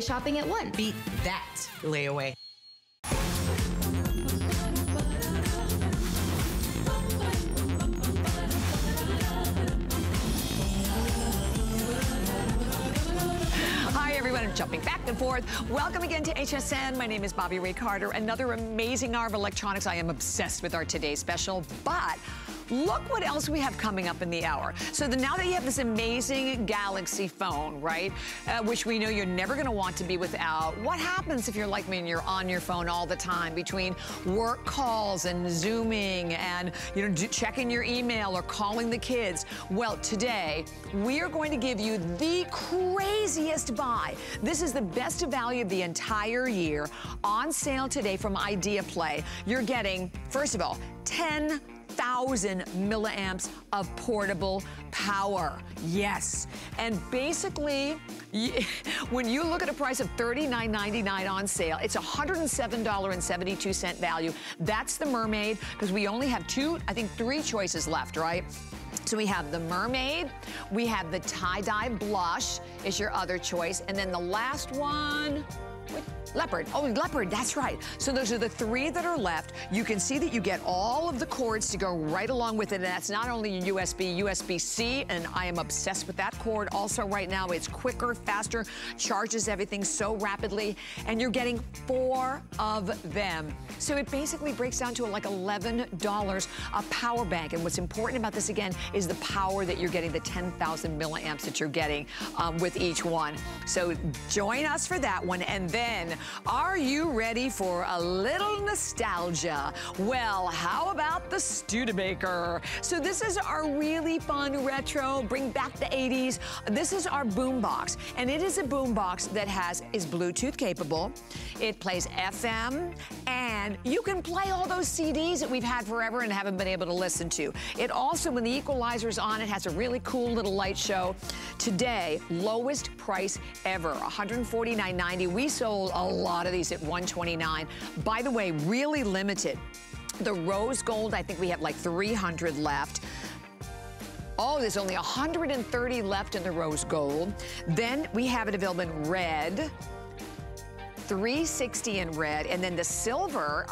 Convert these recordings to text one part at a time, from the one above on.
shopping at one. Beat that layaway. Hi everyone. I'm jumping back and forth. Welcome again to HSN. My name is Bobbi Ray Carter. Another amazing hour of electronics. I am obsessed with our today special, but Look what else we have coming up in the hour. So the, now that you have this amazing Galaxy phone, right, uh, which we know you're never gonna want to be without, what happens if you're like me and you're on your phone all the time between work calls and Zooming and, you know, checking your email or calling the kids? Well, today, we are going to give you the craziest buy. This is the best value of the entire year on sale today from Idea Play. You're getting, first of all, 10 1,000 milliamps of portable power. Yes. And basically, when you look at a price of $39.99 on sale, it's $107.72 value. That's the Mermaid, because we only have two, I think three choices left, right? So we have the Mermaid, we have the Tie-Dye Blush is your other choice, and then the last one, Leopard. Oh, leopard, that's right. So those are the three that are left. You can see that you get all of the cords to go right along with it. And that's not only USB, USB-C, and I am obsessed with that cord. Also right now, it's quicker, faster, charges everything so rapidly. And you're getting four of them. So it basically breaks down to like $11 a power bank. And what's important about this again is the power that you're getting, the 10,000 milliamps that you're getting um, with each one. So join us for that one. And then are you ready for a little nostalgia? Well, how about the Studebaker? So this is our really fun retro, bring back the 80s. This is our boombox, and it is a boombox that has is Bluetooth capable. It plays FM, and you can play all those CDs that we've had forever and haven't been able to listen to. It also, when the equalizer's on, it has a really cool little light show. Today, lowest price ever, $149.90. We sold a lot of these at 129. By the way, really limited. The rose gold, I think we have like 300 left. Oh, there's only 130 left in the rose gold. Then we have it available in red, 360 in red, and then the silver,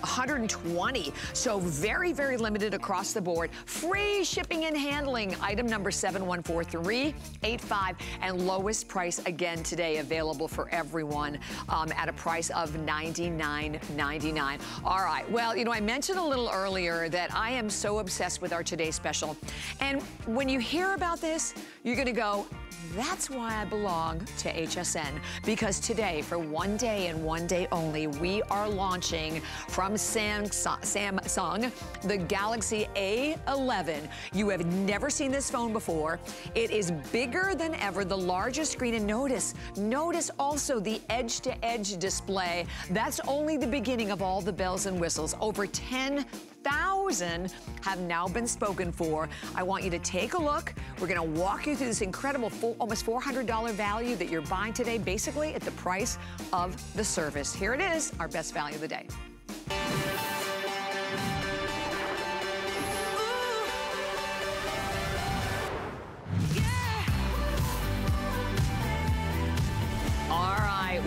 120. So very, very limited across the board. Free shipping and handling. Item number 714385 and lowest price again today available for everyone um, at a price of $99.99. All right. Well, you know, I mentioned a little earlier that I am so obsessed with our Today Special. And when you hear about this, you're to go, that's why I belong to HSN. Because today, for one day and one day only, we are launching from Samsung the Galaxy A11. You have never seen this phone before. It is bigger than ever, the largest screen. And notice, notice also the edge-to-edge -edge display. That's only the beginning of all the bells and whistles. Over 10 1,000 have now been spoken for. I want you to take a look. We're gonna walk you through this incredible full, almost $400 value that you're buying today, basically at the price of the service. Here it is, our best value of the day.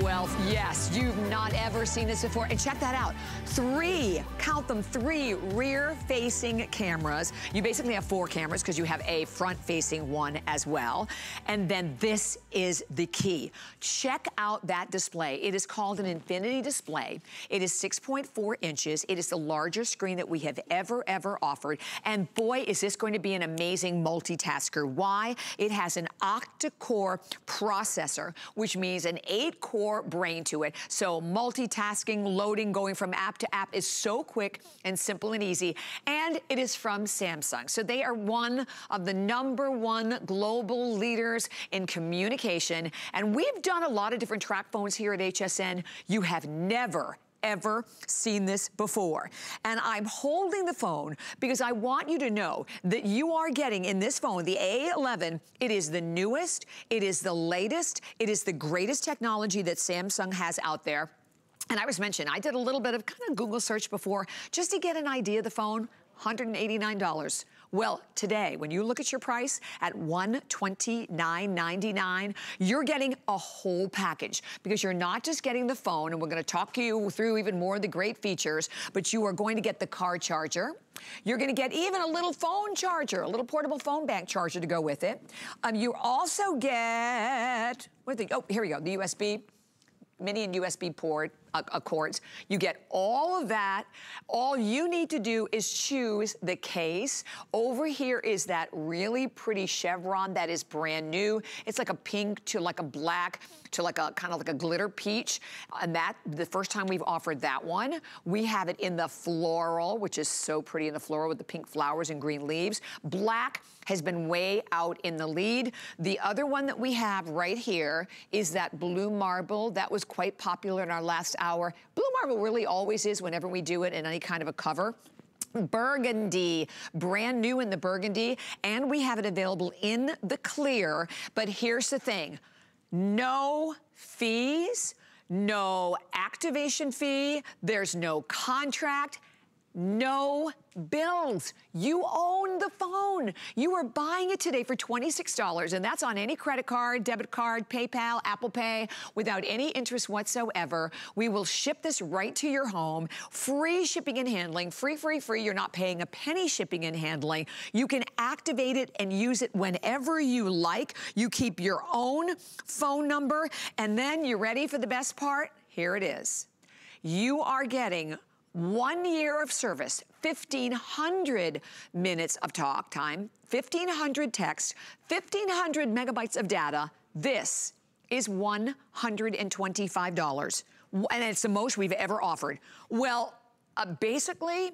Well, yes, you've not ever seen this before. And check that out. Three, count them, three rear-facing cameras. You basically have four cameras because you have a front-facing one as well. And then this is the key. Check out that display. It is called an infinity display. It is 6.4 inches. It is the largest screen that we have ever, ever offered. And boy, is this going to be an amazing multitasker. Why? It has an octa-core processor, which means an eight-core core brain to it. So multitasking, loading, going from app to app is so quick and simple and easy. And it is from Samsung. So they are one of the number one global leaders in communication. And we've done a lot of different TracFones here at HSN. You have never ever seen this before. And I'm holding the phone because I want you to know that you are getting in this phone, the A11, it is the newest, it is the latest, it is the greatest technology that Samsung has out there. And I was mentioning, I did a little bit of kind of Google search before just to get an idea of the phone, $189 Well, today, when you look at your price at $129.99, you're getting a whole package because you're not just getting the phone, and we're gonna talk to you through even more of the great features, but you are going to get the car charger. You're gonna get even a little phone charger, a little portable phone bank charger to go with it. Um, you also get, what the, oh, here we go, the USB mini and USB port uh. You get all of that. All you need to do is choose the case. Over here is that really pretty chevron that is brand new. It's like a pink to like a black to like a kind of like a glitter peach. And that, the first time we've offered that one, we have it in the floral, which is so pretty in the floral with the pink flowers and green leaves. Black has been way out in the lead. The other one that we have right here is that blue marble. That was quite popular in our last hour. Blue marble really always is whenever we do it in any kind of a cover burgundy, brand new in the burgundy, and we have it available in the clear. But here's the thing, no fees, no activation fee, there's no contract, no bills. You own the phone. You are buying it today for $26, and that's on any credit card, debit card, PayPal, Apple Pay, without any interest whatsoever. We will ship this right to your home. Free shipping and handling, free, free, free. You're not paying a penny shipping and handling. You can activate it and use it whenever you like. You keep your own phone number, and then you're ready for the best part? Here it is. You are getting one year of service, 1,500 minutes of talk time, 1,500 text, 1,500 megabytes of data. This is $125. And it's the most we've ever offered. Well, uh, basically,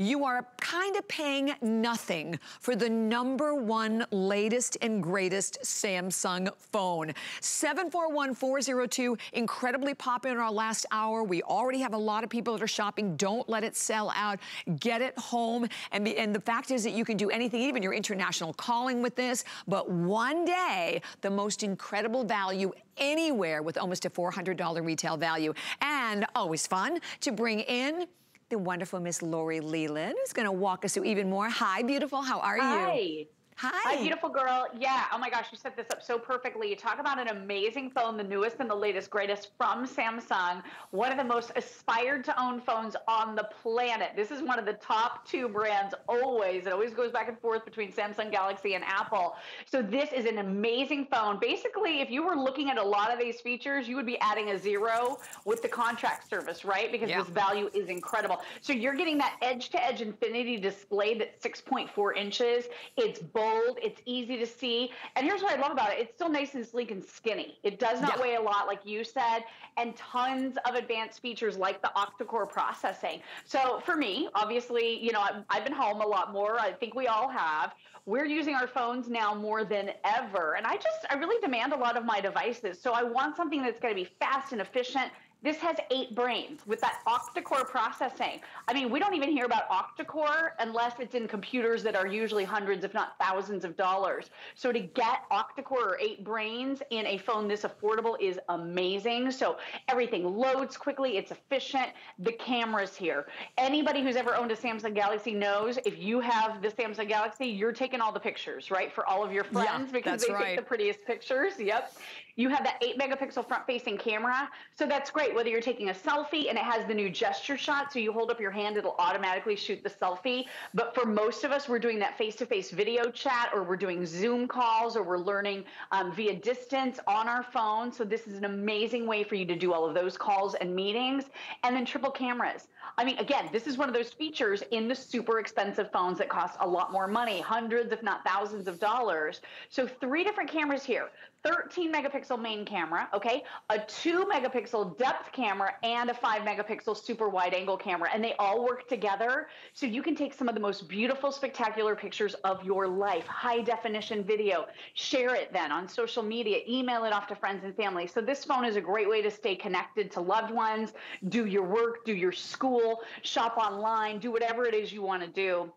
you are kind of paying nothing for the number one latest and greatest Samsung phone. 741402, incredibly popular in our last hour. We already have a lot of people that are shopping. Don't let it sell out. Get it home. And, be, and the fact is that you can do anything, even your international calling with this. But one day, the most incredible value anywhere with almost a $400 retail value. And always fun to bring in the wonderful Miss Lori Leland, who's going to walk us through even more. Hi, beautiful. How are Hi. you? Hi. Hi, beautiful girl. Yeah. Oh my gosh, you set this up so perfectly. You talk about an amazing phone, the newest and the latest, greatest from Samsung. One of the most aspired to own phones on the planet. This is one of the top two brands always. It always goes back and forth between Samsung Galaxy and Apple. So this is an amazing phone. Basically, if you were looking at a lot of these features, you would be adding a zero with the contract service, right? Because yeah. this value is incredible. So you're getting that edge-to-edge infinity display that's 6.4 inches. It's bold bold. It's easy to see. And here's what I love about it. It's still nice and sleek and skinny. It does not yeah. weigh a lot, like you said, and tons of advanced features like the octa-core processing. So for me, obviously, you know, I've, I've been home a lot more. I think we all have. We're using our phones now more than ever. And I just, I really demand a lot of my devices. So I want something that's going to be fast and efficient this has eight brains with that octa-core processing. I mean, we don't even hear about octa-core unless it's in computers that are usually hundreds, if not thousands of dollars. So to get octa-core or eight brains in a phone this affordable is amazing. So everything loads quickly, it's efficient. The camera's here. Anybody who's ever owned a Samsung Galaxy knows if you have the Samsung Galaxy, you're taking all the pictures, right? For all of your friends yeah, because they right. take the prettiest pictures. Yep. You have that 8 megapixel front facing camera. So that's great whether you're taking a selfie and it has the new gesture shot. So you hold up your hand, it'll automatically shoot the selfie. But for most of us, we're doing that face to face video chat or we're doing Zoom calls or we're learning um, via distance on our phone. So this is an amazing way for you to do all of those calls and meetings. And then triple cameras. I mean, again, this is one of those features in the super expensive phones that cost a lot more money, hundreds, if not thousands of dollars. So three different cameras here. 13 megapixel main camera, okay, a 2 megapixel depth camera, and a 5 megapixel super wide angle camera. And they all work together so you can take some of the most beautiful, spectacular pictures of your life, high definition video, share it then on social media, email it off to friends and family. So this phone is a great way to stay connected to loved ones, do your work, do your school, shop online, do whatever it is you want to do.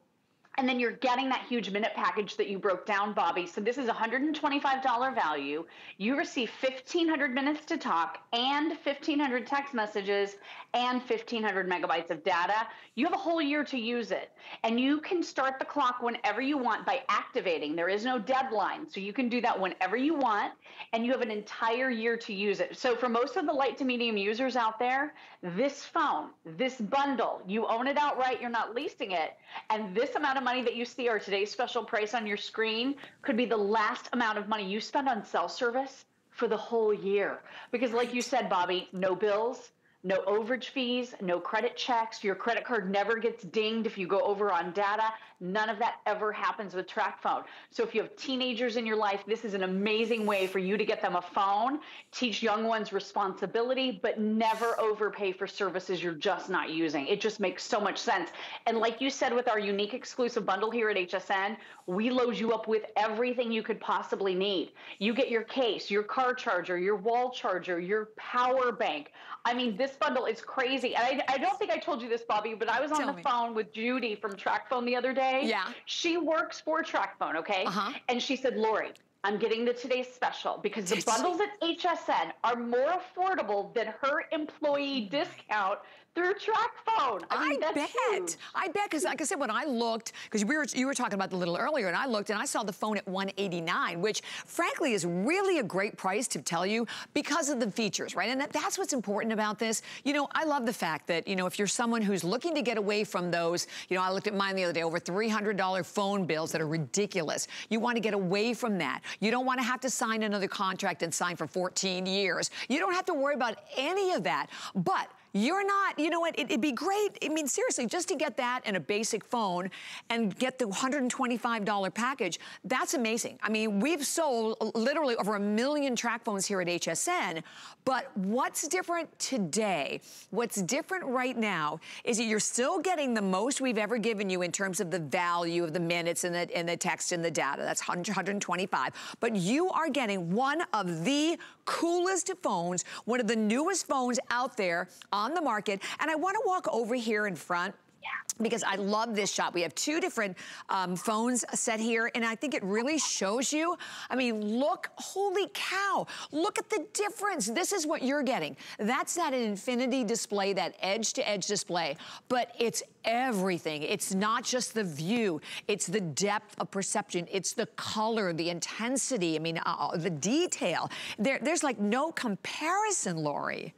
And then you're getting that huge minute package that you broke down, Bobbi. So this is $125 value. You receive 1,500 minutes to talk and 1,500 text messages and 1,500 megabytes of data. You have a whole year to use it. And you can start the clock whenever you want by activating. There is no deadline. So you can do that whenever you want. And you have an entire year to use it. So for most of the light to medium users out there, this phone, this bundle, you own it outright, you're not leasing it. And this amount of of money that you see or today's special price on your screen could be the last amount of money you spend on cell service for the whole year. Because, like you said, Bobbi, no bills, no overage fees, no credit checks. Your credit card never gets dinged if you go over on data. None of that ever happens with TracFone. So if you have teenagers in your life, this is an amazing way for you to get them a phone, teach young ones responsibility, but never overpay for services you're just not using. It just makes so much sense. And like you said with our unique exclusive bundle here at HSN, we load you up with everything you could possibly need. You get your case, your car charger, your wall charger, your power bank. I mean, this bundle is crazy. And I, I don't think I told you this, Bobbi, but I was on Tell the me. phone with Judy from TracFone the other day yeah. She works for TracFone, okay? Uh-huh. And she said, Lori, I'm getting the today's special because the bundles at HSN are more affordable than her employee discount through track phone. I, mean, I bet. Huge. I bet because, like I said, when I looked, because we were you were talking about the little earlier, and I looked and I saw the phone at 189, which frankly is really a great price to tell you because of the features, right? And that, that's what's important about this. You know, I love the fact that you know if you're someone who's looking to get away from those, you know, I looked at mine the other day, over $300 phone bills that are ridiculous. You want to get away from that. You don't want to have to sign another contract and sign for 14 years. You don't have to worry about any of that, but you're not, you know what, it, would be great. I mean, seriously, just to get that and a basic phone and get the $125 package, that's amazing. I mean, we've sold literally over a million TracFones here at HSN, but what's different today, what's different right now is that you're still getting the most we've ever given you in terms of the value of the minutes and the, and the text and the data. That's 125. But you are getting one of the coolest phones, one of the newest phones out there on the market. And I want to walk over here in front because I love this shot. We have two different um, phones set here, and I think it really shows you. I mean, look, holy cow, look at the difference. This is what you're getting. That's that infinity display, that edge-to-edge -edge display, but it's everything. It's not just the view, it's the depth of perception, it's the color, the intensity, I mean, uh, uh the detail. There, there's like no comparison, Lori.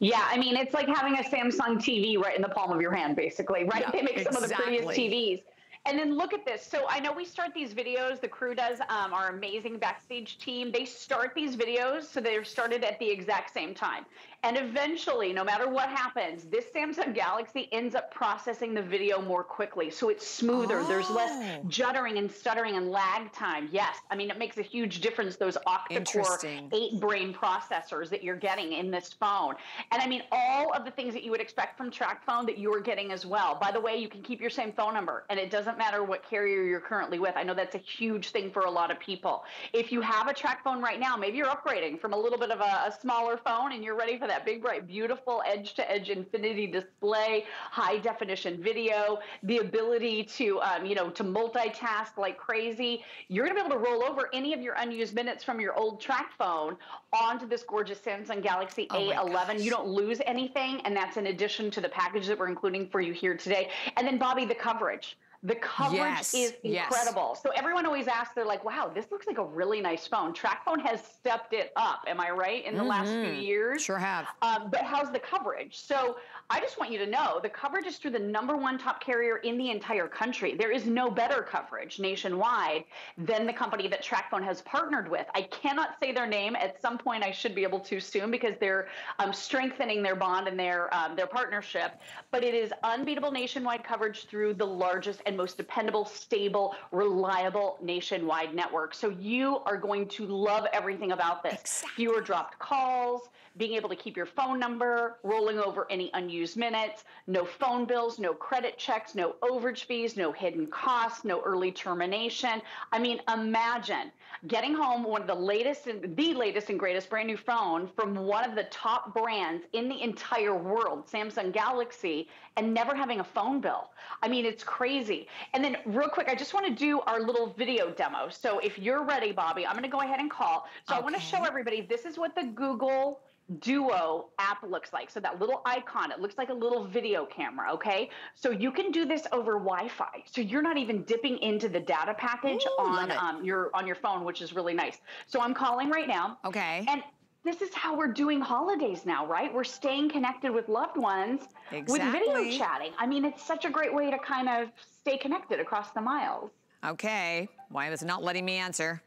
Yeah, I mean, it's like having a Samsung TV right in the palm of your hand, basically, right? Yeah, they make exactly. some of the prettiest TVs. And then look at this. So I know we start these videos, the crew does, um, our amazing backstage team, they start these videos so they're started at the exact same time. And eventually, no matter what happens, this Samsung Galaxy ends up processing the video more quickly. So it's smoother. Oh. There's less oh. juddering and stuttering and lag time. Yes. I mean, it makes a huge difference, those octa-core eight brain processors that you're getting in this phone. And I mean, all of the things that you would expect from TracFone that you're getting as well. By the way, you can keep your same phone number and it doesn't matter what carrier you're currently with. I know that's a huge thing for a lot of people. If you have a TracFone right now, maybe you're upgrading from a little bit of a, a smaller phone and you're ready for that big, bright, beautiful edge to edge infinity display, high definition video, the ability to, um, you know, to multitask like crazy. You're going to be able to roll over any of your unused minutes from your old TracFone onto this gorgeous Samsung Galaxy oh A11. You don't lose anything. And that's in addition to the package that we're including for you here today. And then, Bobbi, the coverage. The coverage yes, is incredible. Yes. So everyone always asks, they're like, wow, this looks like a really nice phone. TracFone has stepped it up. Am I right? In the mm-hmm. last few mm-hmm. years? Sure have. Um, but how's the coverage? So I just want you to know the coverage is through the number one top carrier in the entire country. There is no better coverage nationwide than the company that TracFone has partnered with. I cannot say their name. At some point, I should be able to soon because they're um, strengthening their bond and their um, their partnership. But it is unbeatable nationwide coverage through the largest and most dependable, stable, reliable nationwide network. So you are going to love everything about this. Exactly. Fewer dropped calls, being able to keep your phone number, rolling over any unused minutes, no phone bills, no credit checks, no overage fees, no hidden costs, no early termination. I mean, imagine getting home one of the latest and the latest and greatest brand new phone from one of the top brands in the entire world, Samsung Galaxy, and never having a phone bill. I mean, it's crazy. And then real quick, I just want to do our little video demo. So if you're ready, Bobbi, I'm going to go ahead and call. So okay. I want to show everybody, this is what the Google Duo app looks like. So that little icon, it looks like a little video camera, okay? So you can do this over Wi-Fi. So you're not even dipping into the data package Ooh, on um, your on your phone, which is really nice. So I'm calling right now. Okay. And this is how we're doing holidays now, right? We're staying connected with loved ones exactly. with video chatting. I mean, it's such a great way to kind of stay connected across the miles. Okay. Why is it not letting me answer?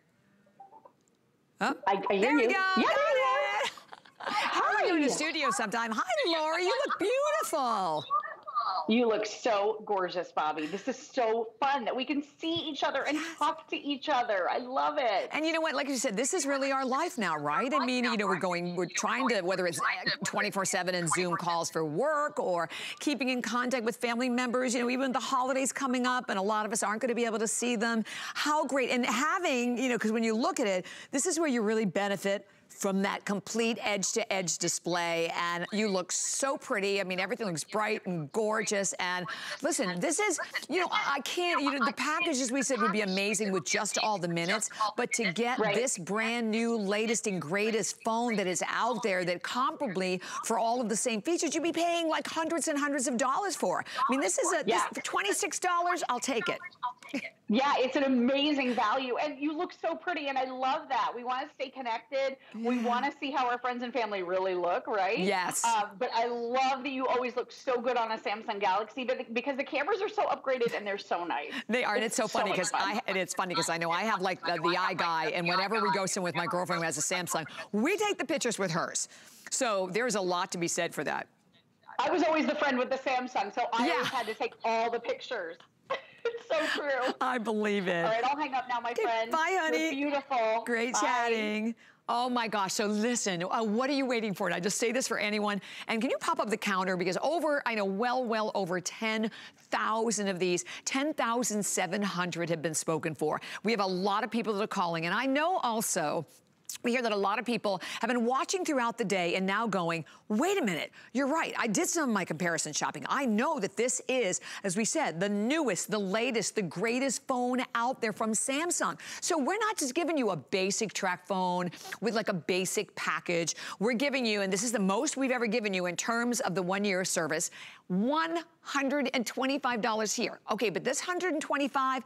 Oh, I, I there we go. Yeah, You in the studio sometime. Hi, Lori. You look beautiful. You look so gorgeous, Bobbi. This is so fun that we can see each other and talk to each other. I love it. And you know what? Like you said, this is really our life now, right? I mean, you know, we're going, we're trying to, whether it's uh, 24 7 and Zoom calls for work or keeping in contact with family members, you know, even the holidays coming up and a lot of us aren't going to be able to see them. How great. And having, you know, because when you look at it, this is where you really benefit from that complete edge-to-edge -edge display. And you look so pretty. I mean, everything looks bright and gorgeous. And listen, this is, you know, I can't, you know, the packages we said would be amazing with just all the minutes. But to get right. this brand new, latest and greatest phone that is out there that comparably for all of the same features, you'd be paying like hundreds and hundreds of dollars for. I mean, this is a, yeah. this, $26, I'll take it. Yeah, it's an amazing value. And you look so pretty. And I love that. We want to stay connected. We want to see how our friends and family really look, right? Yes. Um, but I love that you always look so good on a Samsung Galaxy but because the cameras are so upgraded and they're so nice. They are. And it's so funny because I, and it's funny because I know I have like the, the eye guy. And whenever we go somewhere with my girlfriend who has a Samsung, we take the pictures with hers. So there's a lot to be said for that. I was always the friend with the Samsung, so I yeah. always had to take all the pictures. It's so true. I believe it. All right, I'll hang up now, my okay, friend. Bye, honey. You're beautiful. Great bye. chatting. Oh my gosh, so listen, uh, what are you waiting for? And I just say this for anyone. And can you pop up the counter? Because over, I know well, well over 10,000 of these, 10,700 have been spoken for. We have a lot of people that are calling. And I know also we hear that a lot of people have been watching throughout the day and now going, wait a minute, you're right. I did some of my comparison shopping. I know that this is, as we said, the newest, the latest, the greatest phone out there from Samsung. So we're not just giving you a basic TracFone with like a basic package. We're giving you, and this is the most we've ever given you in terms of the one year service, $125 here. Okay, but this 125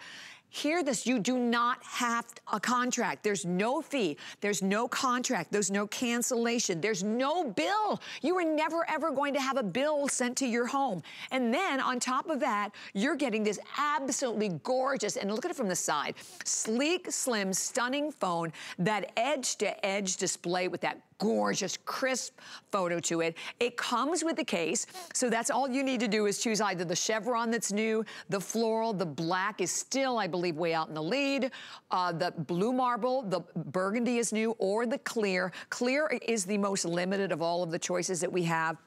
Hear this, you do not have a contract. There's no fee, there's no contract, there's no cancellation, there's no bill. You are never ever going to have a bill sent to your home. And then on top of that, you're getting this absolutely gorgeous, and look at it from the side, sleek, slim, stunning phone, that edge-to-edge -edge display with that gorgeous, crisp photo to it. It comes with the case, so that's all you need to do is choose either the chevron that's new, the floral, the black is still, I believe, way out in the lead, uh, the blue marble, the burgundy is new, or the clear. Clear is the most limited of all of the choices that we have.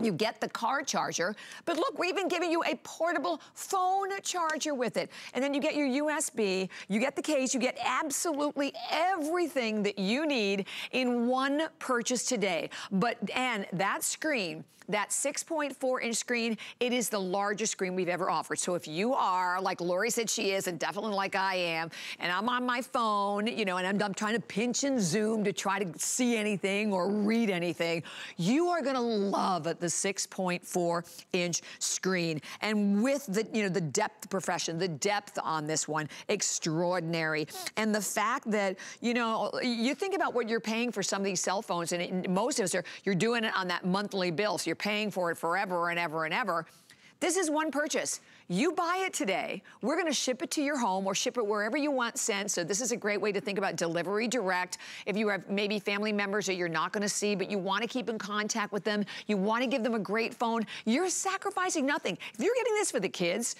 You get the car charger, but look, we're even giving you a portable phone charger with it. And then you get your USB, you get the case, you get absolutely everything that you need in one purchase today. But, and that screen, that 6.4 inch screen, it is the largest screen we've ever offered. So if you are, like Lori said she is, and definitely like I am, and I'm on my phone, you know, and I'm, I'm trying to pinch and zoom to try to see anything or read anything, you are gonna love the 6.4 inch screen. And with the, you know, the depth profession, the depth on this one, extraordinary. And the fact that, you know, you think about what you're paying for some of these cell phones, and it, most of us are, you're doing it on that monthly bill. So you're paying for it forever and ever and ever. This is one purchase. You buy it today, we're gonna ship it to your home or ship it wherever you want sent. So this is a great way to think about delivery direct. If you have maybe family members that you're not gonna see, but you wanna keep in contact with them, you wanna give them a great phone, you're sacrificing nothing. If you're getting this for the kids,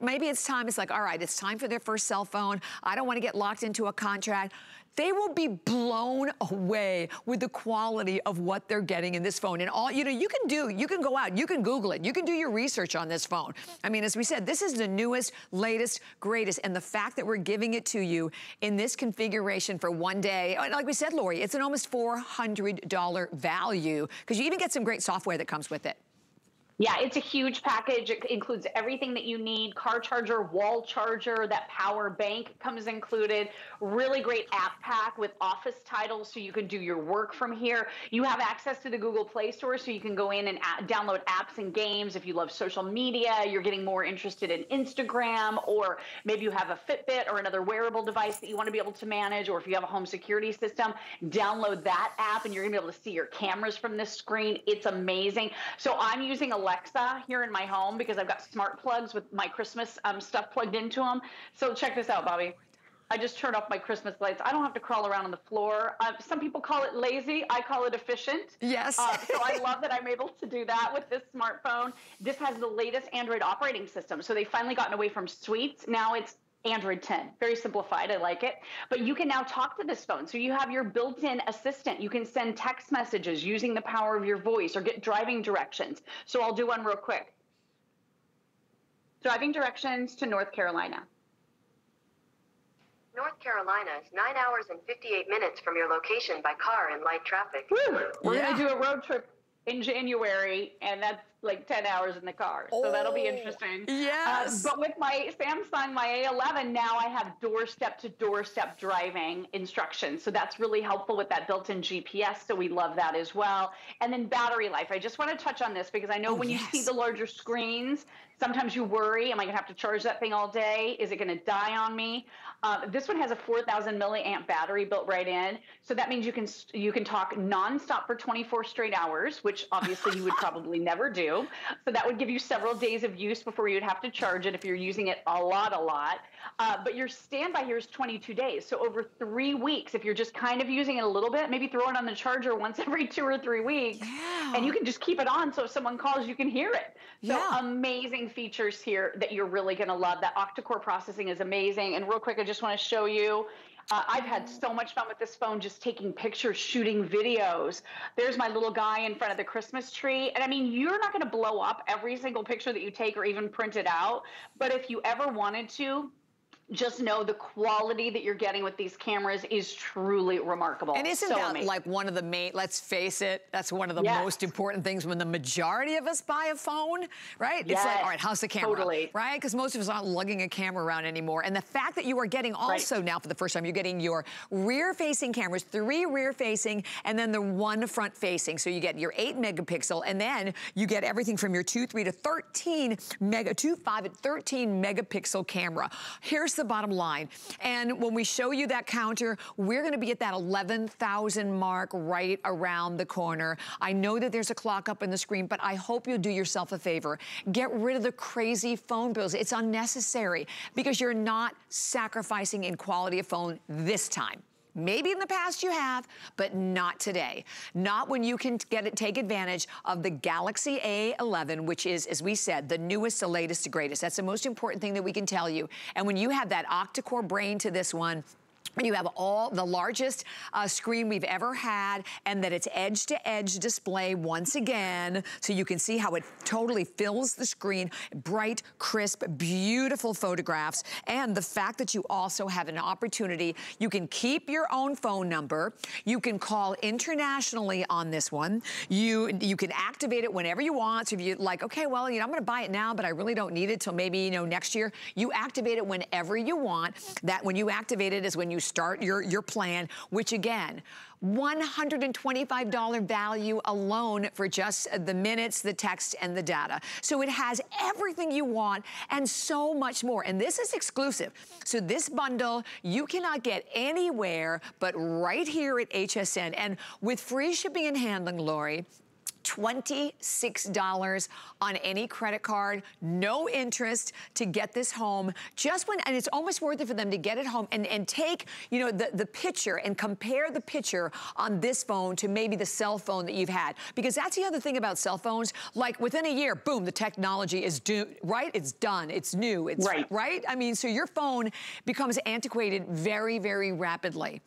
maybe it's time, it's like, all right, it's time for their first cell phone. I don't wanna get locked into a contract they will be blown away with the quality of what they're getting in this phone. And all, you know, you can do, you can go out, you can Google it, you can do your research on this phone. I mean, as we said, this is the newest, latest, greatest. And the fact that we're giving it to you in this configuration for one day, like we said, Lori, it's an almost $400 value because you even get some great software that comes with it. Yeah, it's a huge package. It includes everything that you need car charger, wall charger, that power bank comes included. Really great app pack with office titles so you can do your work from here. You have access to the Google Play Store so you can go in and download apps and games. If you love social media, you're getting more interested in Instagram, or maybe you have a Fitbit or another wearable device that you want to be able to manage, or if you have a home security system, download that app and you're going to be able to see your cameras from this screen. It's amazing. So I'm using a Alexa here in my home because I've got smart plugs with my Christmas um, stuff plugged into them. So check this out, Bobbi. I just turned off my Christmas lights. I don't have to crawl around on the floor. Uh, some people call it lazy. I call it efficient. Yes. Uh, so I love that I'm able to do that with this smartphone. This has the latest Android operating system. So they've finally gotten away from sweets. Now it's Android 10. Very simplified. I like it. But you can now talk to this phone. So you have your built in assistant. You can send text messages using the power of your voice or get driving directions. So I'll do one real quick. Driving directions to North Carolina. North Carolina is 9 hours and 58 minutes from your location by car in light traffic. Woo! We're yeah. going to do a road trip in January, and that's like 10 hours in the car. So oh, that'll be oh, interesting. Yes. Uh, but with my Samsung, my A11, now I have doorstep to doorstep driving instructions. So that's really helpful with that built in GPS. So we love that as well. And then battery life. I just want to touch on this because I know oh, when yes. you see the larger screens, sometimes you worry, am I going to have to charge that thing all day? Is it going to die on me? Uh, this one has a 4,000 milliamp battery built right in, so that means you can you can talk nonstop for 24 straight hours, which obviously you would probably never do. So that would give you several days of use before you'd have to charge it if you're using it a lot, a lot. Uh, but your standby here is 22 days, so over three weeks, if you're just kind of using it a little bit, maybe throw it on the charger once every two or three weeks, yeah. and you can just keep it on so if someone calls, you can hear it. So yeah. amazing features here that you're really going to love. That octa-core processing is amazing. And real quick, I just want to show you. Uh, I've had so much fun with this phone just taking pictures, shooting videos. There's my little guy in front of the Christmas tree. And I mean, you're not going to blow up every single picture that you take or even print it out. But if you ever wanted to, just know the quality that you're getting with these cameras is truly remarkable. And isn't so that amazing. like one of the main, let's face it, that's one of the yes. most important things when the majority of us buy a phone, right? Yes. It's like, all right, how's the camera? Totally. Right? Because most of us aren't lugging a camera around anymore. And the fact that you are getting also right. now for the first time, you're getting your rear facing cameras, three rear facing, and then the one front facing. So you get your eight megapixel, and then you get everything from your two, three to 13 mega, two, five, and 13 megapixel camera. Here's the bottom line. And when we show you that counter, we're gonna be at that 11,000 mark right around the corner. I know that there's a clock up in the screen, but I hope you'll do yourself a favor. Get rid of the crazy phone bills. It's unnecessary because you're not sacrificing in quality of phone this time. Maybe in the past you have, but not today. Not when you can get it, take advantage of the Galaxy A11, which is, as we said, the newest, the latest, the greatest. That's the most important thing that we can tell you. And when you have that octa-core brain to this one, you have all the largest uh, screen we've ever had and that it's edge to edge display once again so you can see how it totally fills the screen. Bright crisp beautiful photographs and the fact that you also have an opportunity you can keep your own phone number. You can call internationally on this one. You you can activate it whenever you want so if you're like okay well you know I'm gonna buy it now but I really don't need it till maybe you know next year you activate it whenever you want. That when you activate it is when you start your, your plan, which again, $125 value alone for just the minutes, the text, and the data. So it has everything you want and so much more. And this is exclusive. So this bundle you cannot get anywhere but right here at HSN. And with free shipping and handling, Lori, $26 on any credit card, no interest to get this home. Just when, and it's almost worth it for them to get it home and, and take, you know, the, the picture and compare the picture on this phone to maybe the cell phone that you've had. Because that's the other thing about cell phones. Like within a year, boom, the technology is due, right? It's done, it's new, it's right. right? I mean, so your phone becomes antiquated very, very rapidly.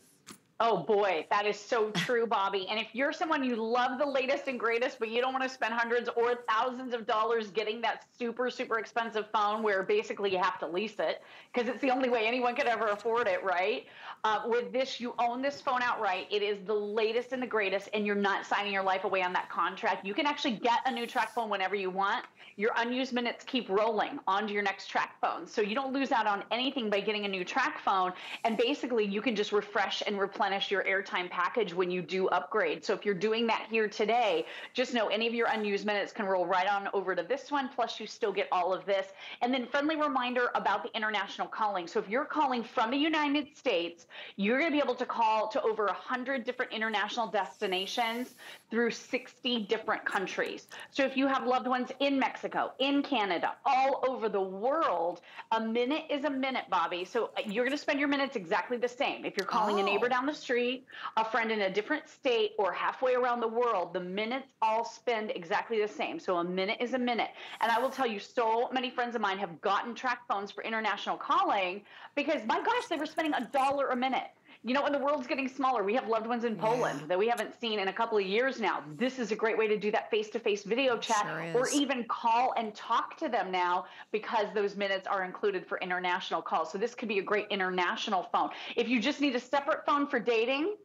Oh boy, that is so true, Bobbi. And if you're someone you love the latest and greatest, but you don't want to spend hundreds or thousands of dollars getting that super, super expensive phone where basically you have to lease it because it's the only way anyone could ever afford it, right? Uh, with this, you own this phone outright. It is the latest and the greatest, and you're not signing your life away on that contract. You can actually get a new TracFone whenever you want. Your unused minutes keep rolling onto your next TracFone. So you don't lose out on anything by getting a new TracFone. And basically, you can just refresh and replenish your airtime package when you do upgrade. So if you're doing that here today, just know any of your unused minutes can roll right on over to this one. Plus, you still get all of this. And then, friendly reminder about the international calling. So if you're calling from the United States, you're going to be able to call to over 100 different international destinations through 60 different countries. So if you have loved ones in Mexico, in Canada, all over the world, a minute is a minute, Bobbi. So uh, you're going to spend your minutes exactly the same. If you're calling oh. a neighbor oh. down the street, a friend in a different state, or halfway around the world, the minutes all spend exactly the same. So a minute is a minute. And I will tell you, so many friends of mine have gotten TracFones for international calling because, my gosh, they were spending a dollar a minute you know, when the world's getting smaller, we have loved ones in Poland yeah. that we haven't seen in a couple of years now. This is a great way to do that face to face video chat sure or even call and talk to them now because those minutes are included for international calls. So this could be a great international phone. If you just need a separate phone for dating,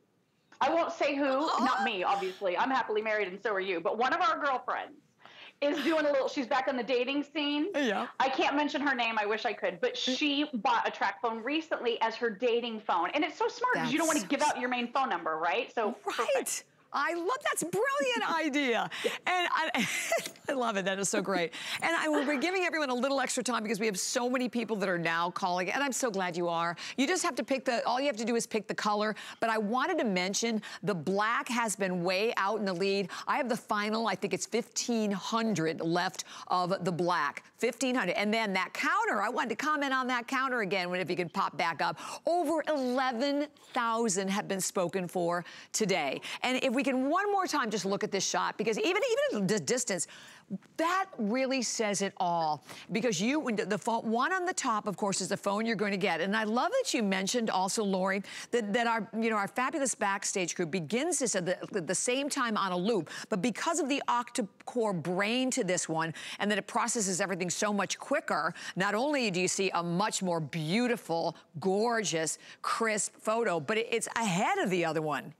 I won't say who, not me, obviously. I'm happily married and so are you, but one of our girlfriends is doing a little she's back on the dating scene. Yeah. I can't mention her name i wish i could but she bought a TracFone recently as her dating phone. And it's so smart because you don't want to give out your main phone number right? So right. perfect. I love that's brilliant idea. And I, I, love it. That is so great. And I will be giving everyone a little extra time because we have so many people that are now calling. And I'm so glad you are. You just have to pick the, all you have to do is pick the color. But I wanted to mention the black has been way out in the lead. I have the final, I think it's 1,500 left of the black. 1,500. And then that counter, I wanted to comment on that counter again, if you could pop back up. Over 11,000 have been spoken for today. And if we can one more time just look at this shot, because even, even at the distance, that really says it all because you, the phone, one on the top, of course, is the phone you're going to get. And I love that you mentioned also, Lori, that, that our, you know, our fabulous backstage crew begins this at the, the same time on a loop. But because of the octa-core brain to this one and that it processes everything so much quicker, not only do you see a much more beautiful, gorgeous, crisp photo, but it's ahead of the other one.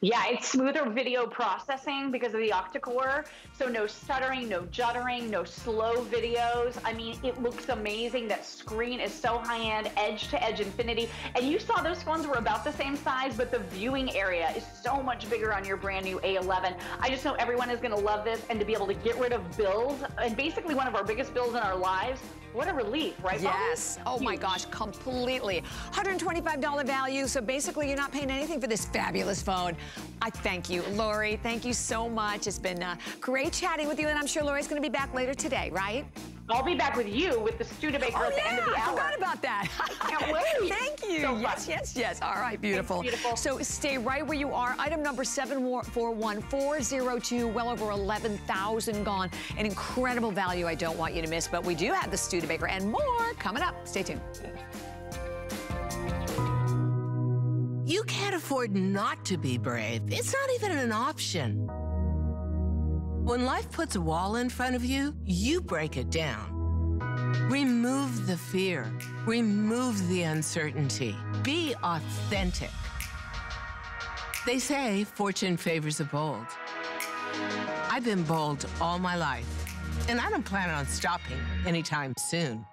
Yeah, it's smoother video processing because of the octa-core. So no stuttering, no juddering, no slow videos. I mean, it looks amazing. That screen is so high-end, edge-to-edge infinity. And you saw those phones were about the same size, but the viewing area is so much bigger on your brand new A11. I just know everyone is going to love this and to be able to get rid of bills, and basically one of our biggest bills in our lives, what a relief, right? Yes. Oh Huge. my gosh, completely. $125 value. So basically, you're not paying anything for this fabulous phone. I thank you, Lori. Thank you so much. It's been uh, great chatting with you, and I'm sure Lori's going to be back later today, right? I'll be back with you with the Studebaker oh, at the yeah, end of the hour. I forgot about that. I can't wait. Thank you. So yes, yes, yes. All right, beautiful. Thanks, beautiful. So stay right where you are. Item number 741402, well over 11,000 gone. An incredible value I don't want you to miss, but we do have the Studebaker and more coming up. Stay tuned. You can't afford not to be brave. It's not even an option. When life puts a wall in front of you, you break it down. Remove the fear. Remove the uncertainty. Be authentic. They say fortune favors the bold. I've been bold all my life, and I don't plan on stopping anytime soon.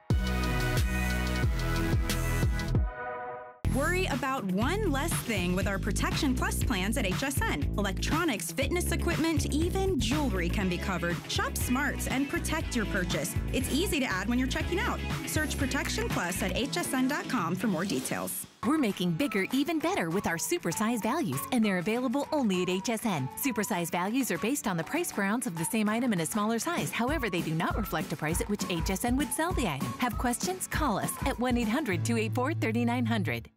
Worry about one less thing with our Protection Plus plans at HSN. Electronics, fitness equipment, even jewelry can be covered. Shop smart and protect your purchase. It's easy to add when you're checking out. Search Protection Plus at hsn.com for more details. We're making bigger even better with our supersize values, and they're available only at HSN. Supersize values are based on the price per ounce of the same item in a smaller size. However, they do not reflect a price at which HSN would sell the item. Have questions? Call us at 1 800 284 3900.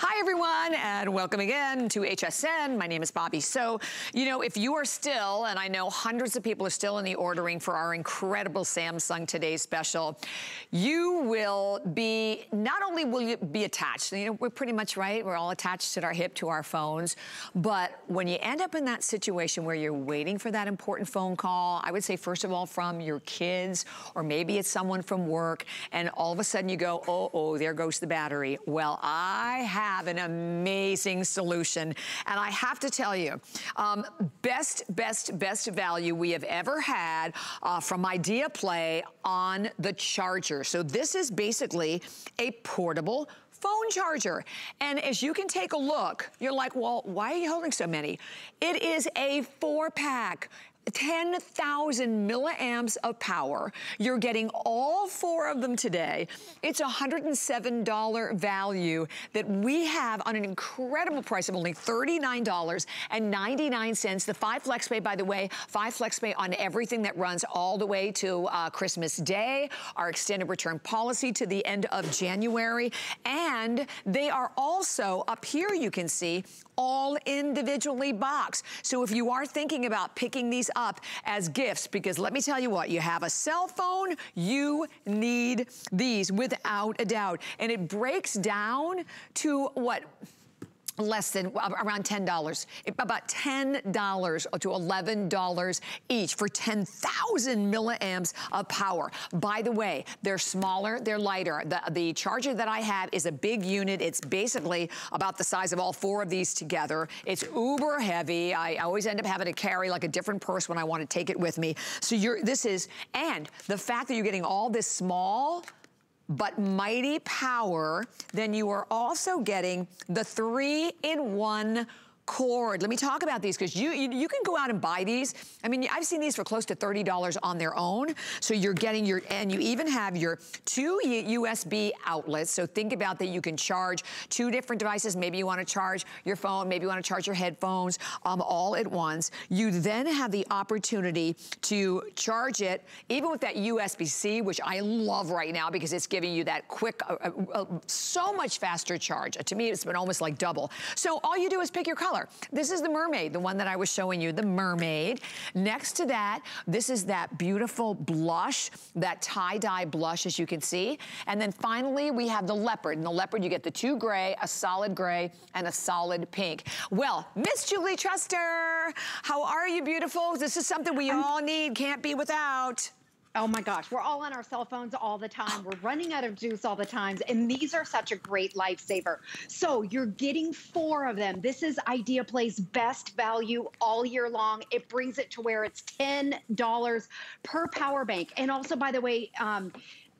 Hi, everyone, and welcome again to HSN. My name is Bobbi. So, you know, if you are still, and I know hundreds of people are still in the ordering for our incredible Samsung Today special, you will be, not only will you be attached, you know, we're pretty much right, we're all attached to our hip to our phones, but when you end up in that situation where you're waiting for that important phone call, I would say, first of all, from your kids, or maybe it's someone from work, and all of a sudden you go, oh, oh, there goes the battery. Well, I have have an amazing solution. And I have to tell you, um, best, best, best value we have ever had uh, from Idea Play on the charger. So this is basically a portable phone charger. And as you can take a look, you're like, well, why are you holding so many? It is a four pack. 10,000 milliamps of power. You're getting all four of them today. It's a $107 value that we have on an incredible price of only $39.99. The 5 FlexPay, by the way, 5 FlexPay on everything that runs all the way to uh, Christmas Day, our extended return policy to the end of January. And they are also, up here you can see, all individually boxed. So if you are thinking about picking these up as gifts, because let me tell you what, you have a cell phone, you need these without a doubt. And it breaks down to what? Less than around $10, about $10 to $11 each for 10,000 milliamps of power. By the way, they're smaller, they're lighter. The, the charger that I have is a big unit. It's basically about the size of all four of these together. It's uber heavy. I always end up having to carry like a different purse when I want to take it with me. So you're, this is, and the fact that you're getting all this small, but mighty power, then you are also getting the three-in-one cord. Let me talk about these because you, you, you can go out and buy these. I mean, I've seen these for close to $30 on their own. So you're getting your, and you even have your two USB outlets. So think about that you can charge two different devices. Maybe you want to charge your phone, maybe you want to charge your headphones um, all at once. You then have the opportunity to charge it, even with that USB-C, which I love right now because it's giving you that quick, uh, uh, uh, so much faster charge. to me, it's been almost like double. So all you do is pick your color color. This is the mermaid, the one that I was showing you, the mermaid. Next to that, this is that beautiful blush, that tie-dye blush, as you can see. And then finally, we have the leopard. And the leopard, you get the two gray, a solid gray, and a solid pink. Well, Miss Julie Truster, how are you, beautiful? This is something we I'm all need, can't be without. Oh my gosh, we're all on our cell phones all the time. We're running out of juice all the time. And these are such a great lifesaver. So you're getting four of them. This is Idea Play's best value all year long. It brings it to where it's $10 per power bank. And also, by the way, um,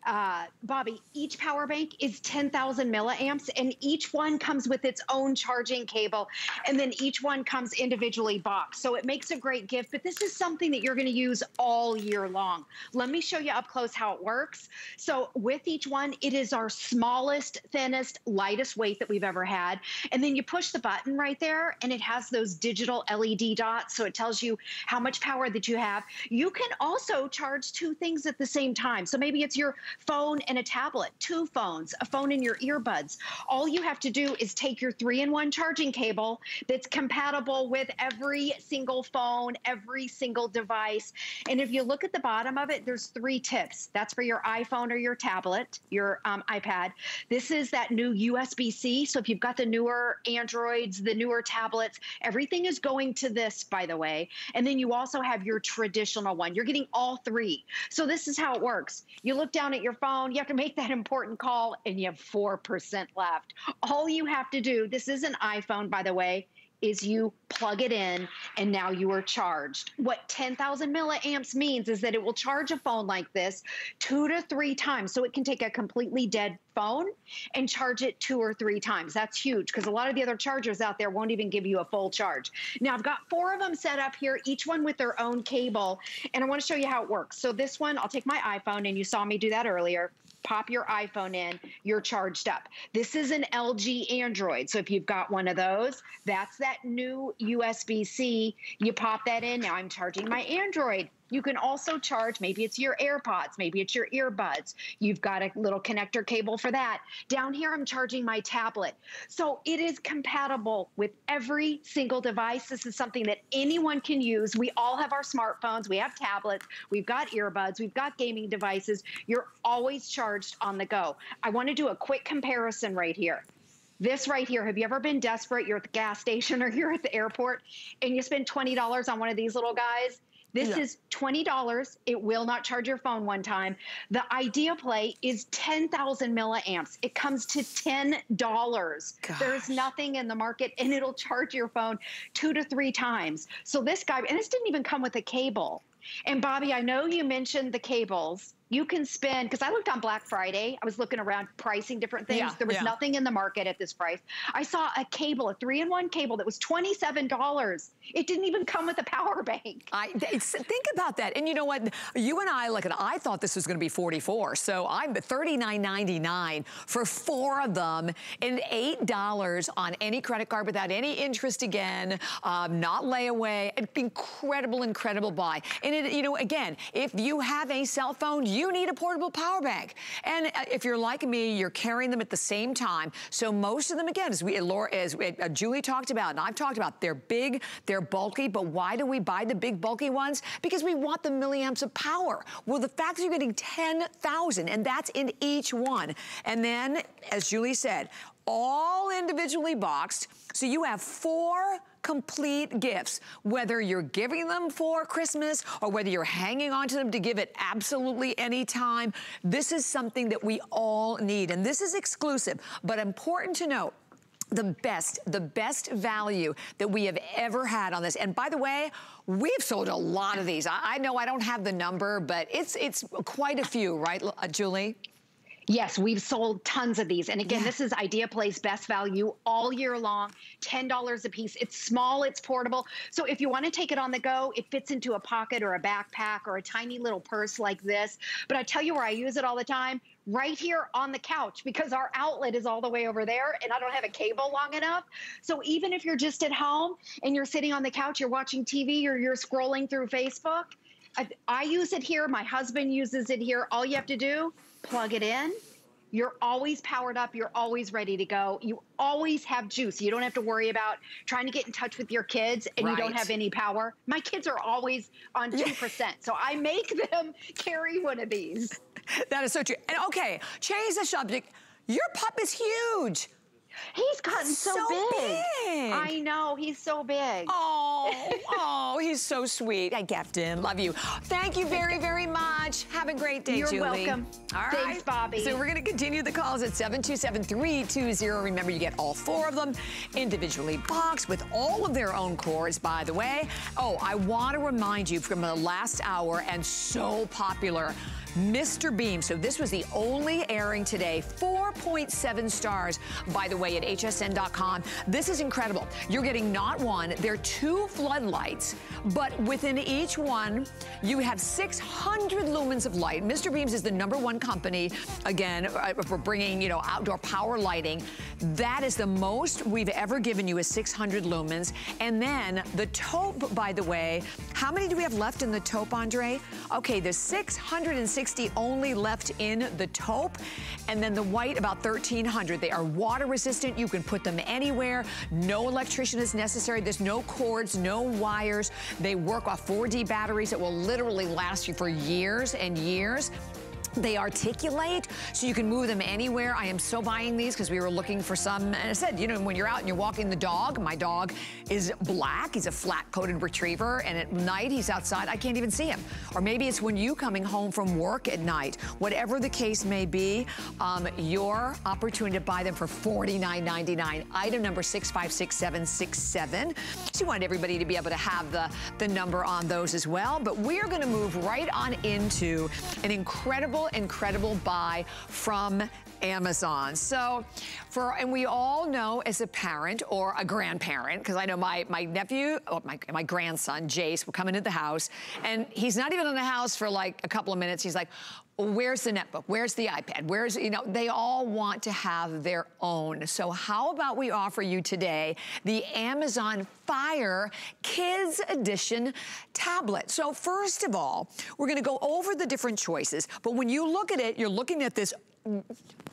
uh, Bobbi, each power bank is 10,000 milliamps, and each one comes with its own charging cable, and then each one comes individually boxed. So it makes a great gift, but this is something that you're going to use all year long. Let me show you up close how it works. So with each one, it is our smallest, thinnest, lightest weight that we've ever had. And then you push the button right there, and it has those digital LED dots, so it tells you how much power that you have. You can also charge two things at the same time. So maybe it's your phone and a tablet, two phones, a phone in your earbuds. All you have to do is take your three-in-one charging cable that's compatible with every single phone, every single device. And if you look at the bottom of it, there's three tips. That's for your iPhone or your tablet, your um, iPad. This is that new USB-C. So if you've got the newer Androids, the newer tablets, everything is going to this, by the way. And then you also have your traditional one. You're getting all three. So this is how it works. You look down at at your phone, you have to make that important call, and you have 4% left. All you have to do, this is an iPhone, by the way, is you plug it in and now you are charged. What 10,000 milliamps means is that it will charge a phone like this two to three times. So it can take a completely dead phone and charge it two or three times. That's huge because a lot of the other chargers out there won't even give you a full charge. Now I've got four of them set up here, each one with their own cable. And I want to show you how it works. So this one, I'll take my iPhone and you saw me do that earlier pop your iPhone in, you're charged up. This is an LG Android. So if you've got one of those, that's that new USB-C. You pop that in. Now I'm charging my Android. You can also charge, maybe it's your AirPods, maybe it's your earbuds. You've got a little connector cable for that. Down here, I'm charging my tablet. So it is compatible with every single device. This is something that anyone can use. We all have our smartphones, we have tablets, we've got earbuds, we've got gaming devices. You're always charged on the go. I want to do a quick comparison right here. This right here, have you ever been desperate? You're at the gas station or you're at the airport and you spend $20 on one of these little guys? This yeah. is $20. It will not charge your phone one time. The Idea Play is 10,000 milliamps. It comes to $10. Gosh. There's nothing in the market and it'll charge your phone two to three times. So this guy, and this didn't even come with a cable. And Bobbi, I know you mentioned the cables you can spend because I looked on Black Friday. I was looking around pricing different things. Yeah, there was yeah. nothing in the market at this price. I saw a cable, a three-in-one cable that was twenty-seven dollars. It didn't even come with a power bank. I think about that. And you know what? You and I, like, I thought this was going to be forty-four. So I'm thirty-nine ninety-nine for four of them, and eight dollars on any credit card without any interest again, um, not layaway. Incredible, incredible buy. And it, you know, again, if you have a cell phone, you you need a portable power bank. And uh, if you're like me, you're carrying them at the same time. So most of them, again, as, we, Laura, as uh, Julie talked about, and I've talked about, they're big, they're bulky, but why do we buy the big bulky ones? Because we want the milliamps of power. Well, the fact that you're getting 10,000, and that's in each one. And then, as Julie said, all individually boxed. So you have four complete gifts, whether you're giving them for Christmas or whether you're hanging on to them to give it absolutely any time. This is something that we all need. And this is exclusive, but important to note, the best, the best value that we have ever had on this. And by the way, we've sold a lot of these. I, I know I don't have the number, but it's it's quite a few, right, Julie? Yes, we've sold tons of these. And again, yeah. this is Idea Play's best value all year long, $10 a piece. It's small, it's portable. So if you want to take it on the go, it fits into a pocket or a backpack or a tiny little purse like this. But I tell you where I use it all the time, right here on the couch because our outlet is all the way over there and I don't have a cable long enough. So even if you're just at home and you're sitting on the couch, you're watching TV or you're scrolling through Facebook, I, I use it here. My husband uses it here. All you have to do plug it in. You're always powered up. You're always ready to go. You always have juice. You don't have to worry about trying to get in touch with your kids and right. you don't have any power. My kids are always on 2%. so I make them carry one of these. That is so true. And okay, change the subject. Your pup is huge. He's gotten so, so big. big. I know, he's so big. Oh, oh, he's so sweet. I kept him. Love you. Thank you very, very much. Have a great day, You're Julie. welcome. All right. Thanks, Bobbi. So we're going to continue the calls at 727-320. Remember, you get all four of them individually boxed with all of their own cords, by the way. Oh, I want to remind you from the last hour and so popular, Mr. Beam. So this was the only airing today. 4.7 stars, by the way, at hsn.com. This is incredible. You're getting not one, there are two floodlights, but within each one, you have 600 lumens of light. Mr. Beams is the number one company, again, uh, for bringing, you know, outdoor power lighting. That is the most we've ever given you is 600 lumens. And then the taupe, by the way, how many do we have left in the taupe, Andre? Okay, there's 660 only left in the taupe. And then the white, about 1,300. They are water resistant. You can put them anywhere. No electrician is necessary. There's no cords, no wires. They work off 4D batteries that will literally last you for years and years. They articulate, so you can move them anywhere. I am so buying these because we were looking for some. And I said, you know, when you're out and you're walking the dog, my dog is black. He's a flat-coated retriever, and at night he's outside. I can't even see him. Or maybe it's when you coming home from work at night. Whatever the case may be, um, your opportunity to buy them for $49.99. Item number 656767. So you want everybody to be able to have the, the number on those as well. But we're going to move right on into an incredible incredible, buy from Amazon. So for, and we all know as a parent or a grandparent, because I know my, my nephew, or my, my grandson, Jace, will come into the house and he's not even in the house for like a couple of minutes. He's like, where's the netbook? Where's the iPad? Where's, you know, they all want to have their own. So how about we offer you today the Amazon Fire Kids Edition tablet. So first of all, we're gonna go over the different choices, but when you look at it, you're looking at this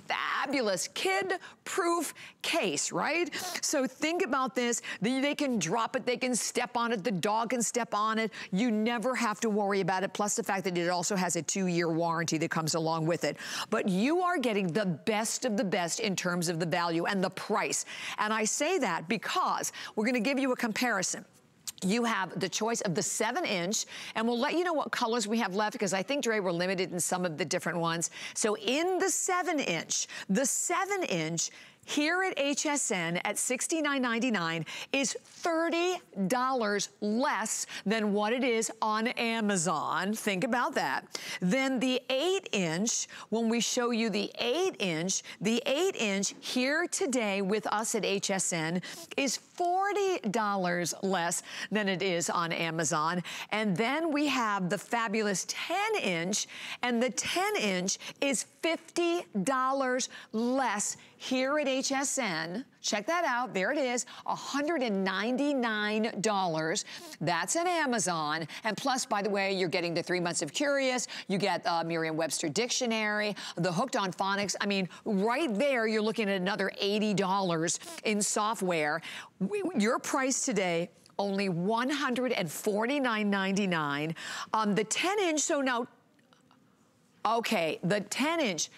fabulous kid-proof case, right? So think about this. They can drop it, they can step on it, the dog can step on it. You never have to worry about it, plus the fact that it also has a two-year warranty that comes along with it. But you are getting the best of the best in terms of the value and the price. And I say that because we're gonna give you a comparison you have the choice of the seven inch, and we'll let you know what colors we have left because I think, Dre, we're limited in some of the different ones. So in the seven inch, the seven inch here at HSN at $69.99 is $30 less than what it is on Amazon. Think about that. Then the 8-inch, when we show you the 8-inch, the 8-inch here today with us at HSN is $40 less than it is on Amazon. And then we have the fabulous 10-inch, and the 10-inch is $50 less here at HSN. Check that out. There it is, $199. That's at Amazon. And plus, by the way, you're getting the three months of Curious. You get uh, Merriam-Webster Dictionary, the Hooked on Phonics. I mean, right there, you're looking at another $80 in software. We, your price today, only $149.99. Um, the 10 inch, so now, okay, the 10 inch,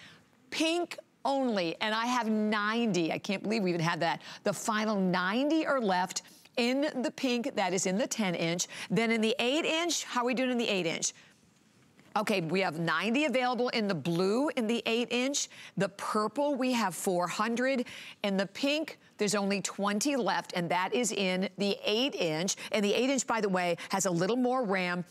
pink only, and I have 90. I can't believe we even had that. The final 90 are left in the pink, that is in the 10 inch. Then in the 8 inch, how are we doing in the 8 inch? Okay, we have 90 available in the blue in the 8 inch. The purple, we have 400. In the pink, there's only 20 left, and that is in the 8 inch. And the 8 inch, by the way, has a little more RAM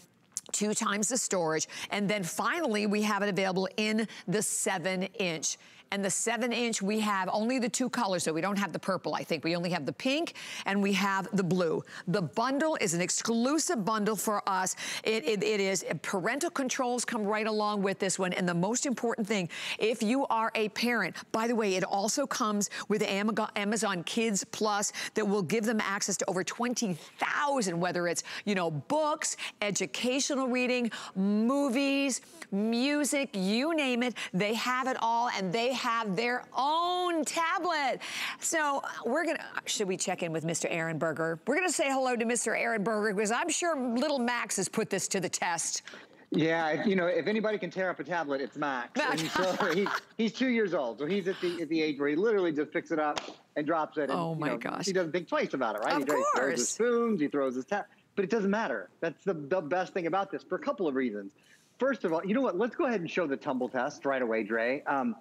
two times the storage. And then finally, we have it available in the seven inch and the seven inch, we have only the two colors, so we don't have the purple, I think. We only have the pink and we have the blue. The bundle is an exclusive bundle for us. It, it, it is, parental controls come right along with this one. And the most important thing, if you are a parent, by the way, it also comes with Amazon Kids Plus that will give them access to over 20,000, whether it's, you know, books, educational reading, movies, music, you name it. They have it all and they have their own tablet. So we're gonna, should we check in with Mr. Aaron Berger? We're gonna say hello to Mr. Aaron Berger because I'm sure little Max has put this to the test. Yeah, you know, if anybody can tear up a tablet, it's Max. And so he's, he's two years old, so he's at the at the age where he literally just picks it up and drops it. And, oh my know, gosh! He doesn't think twice about it, right? Of he course. throws his spoons, he throws his tab, but it doesn't matter. That's the the best thing about this for a couple of reasons. First of all, you know what? Let's go ahead and show the tumble test right away, Dre. Um,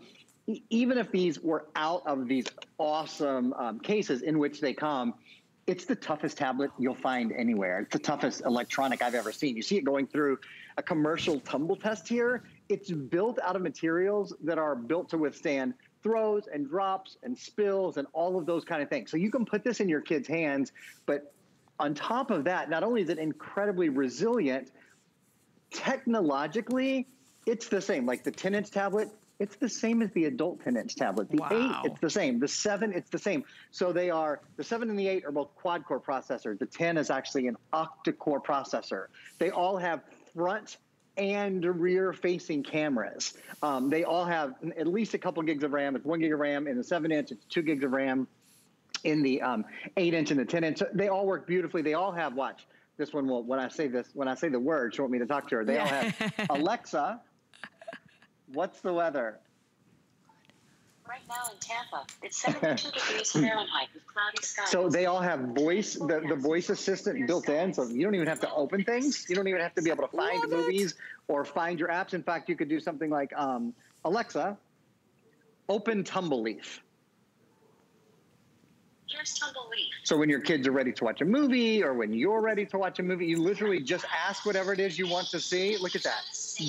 even if these were out of these awesome um, cases in which they come, it's the toughest tablet you'll find anywhere. It's the toughest electronic I've ever seen. You see it going through a commercial tumble test here. It's built out of materials that are built to withstand throws and drops and spills and all of those kind of things. So you can put this in your kids' hands, but on top of that, not only is it incredibly resilient, technologically, it's the same. Like the 10 inch tablet, it's the same as the adult 10 inch tablet. The wow. 8, it's the same. The 7, it's the same. So they are, the 7 and the 8 are both quad core processors. The 10 is actually an octa core processor. They all have front and rear facing cameras. Um, they all have at least a couple gigs of RAM. It's one gig of RAM in the 7 inch, it's two gigs of RAM in the um, 8 inch and the 10 inch. So they all work beautifully. They all have, watch, this one will, when I say this, when I say the word, she want me to talk to her. They yeah. all have Alexa, What's the weather? Right now in Tampa, it's 72 degrees Fahrenheit with cloudy skies. So they all have voice, the, the voice assistant built in, so you don't even have to open things. You don't even have to be able to find Love movies it. or find your apps. In fact, you could do something like um, Alexa, open Tumbleleaf. Here's Tumbleleaf. So when your kids are ready to watch a movie or when you're ready to watch a movie, you literally just ask whatever it is you want to see. Look at that.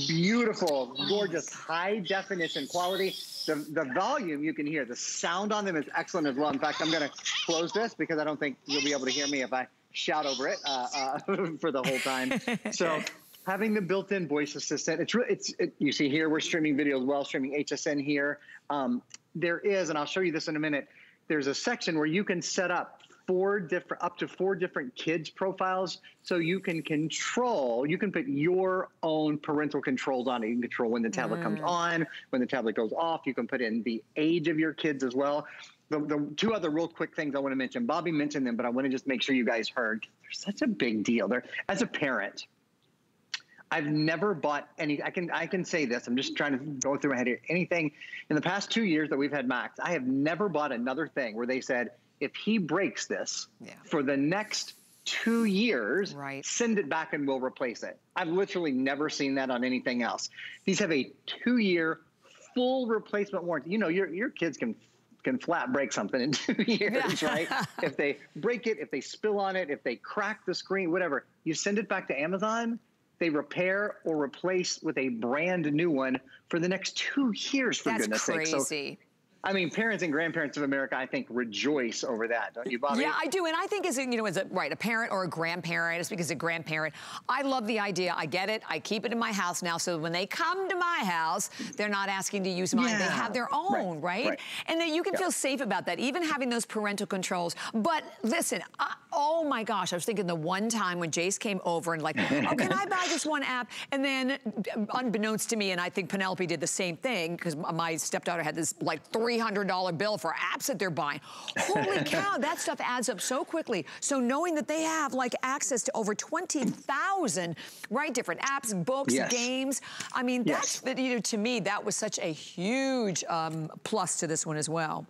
Beautiful, gorgeous, high definition quality. The, the volume you can hear, the sound on them is excellent as well. In fact, I'm going to close this because I don't think you'll be able to hear me if I shout over it uh, uh, for the whole time. So having the built-in voice assistant. It's really, it's, it, you see here, we're streaming video as well, streaming HSN here. Um, there is, and I'll show you this in a minute, there's a section where you can set up four different, up to four different kids profiles. So you can control, you can put your own parental controls on it. You can control when the tablet mm. comes on, when the tablet goes off. You can put in the age of your kids as well. The, the two other real quick things I want to mention, Bobbi mentioned them, but I want to just make sure you guys heard. They're such a big deal. They're, as a parent, I've never bought any. I can I can say this. I'm just trying to go through my head here. Anything in the past two years that we've had Max, I have never bought another thing where they said if he breaks this yeah. for the next two years, right. send it back and we'll replace it. I've literally never seen that on anything else. These have a two-year full replacement warranty. You know, your your kids can can flat break something in two years, right? if they break it, if they spill on it, if they crack the screen, whatever, you send it back to Amazon they repair or replace with a brand new one for the next two years, for That's goodness sake. So I mean, parents and grandparents of America, I think, rejoice over that, don't you, Bobbi? Yeah, I do. And I think as a, you know, as a, right, a parent or a grandparent, speaking as a grandparent, I love the idea. I get it. I keep it in my house now. So when they come to my house, they're not asking to use mine. Yeah. They have their own, right? right? right. And that you can feel safe about that, even having those parental controls. But listen, I, oh my gosh, I was thinking the one time when Jace came over and like, oh, can I buy this one app? And then unbeknownst to me, and I think Penelope did the same thing because my stepdaughter had this like three $300 bill for apps that they're buying. Holy cow, that stuff adds up so quickly. So knowing that they have like access to over 20,000, right, different apps, books, yes. games. I mean, yes. that's, you know, to me, that was such a huge um, plus to this one as well.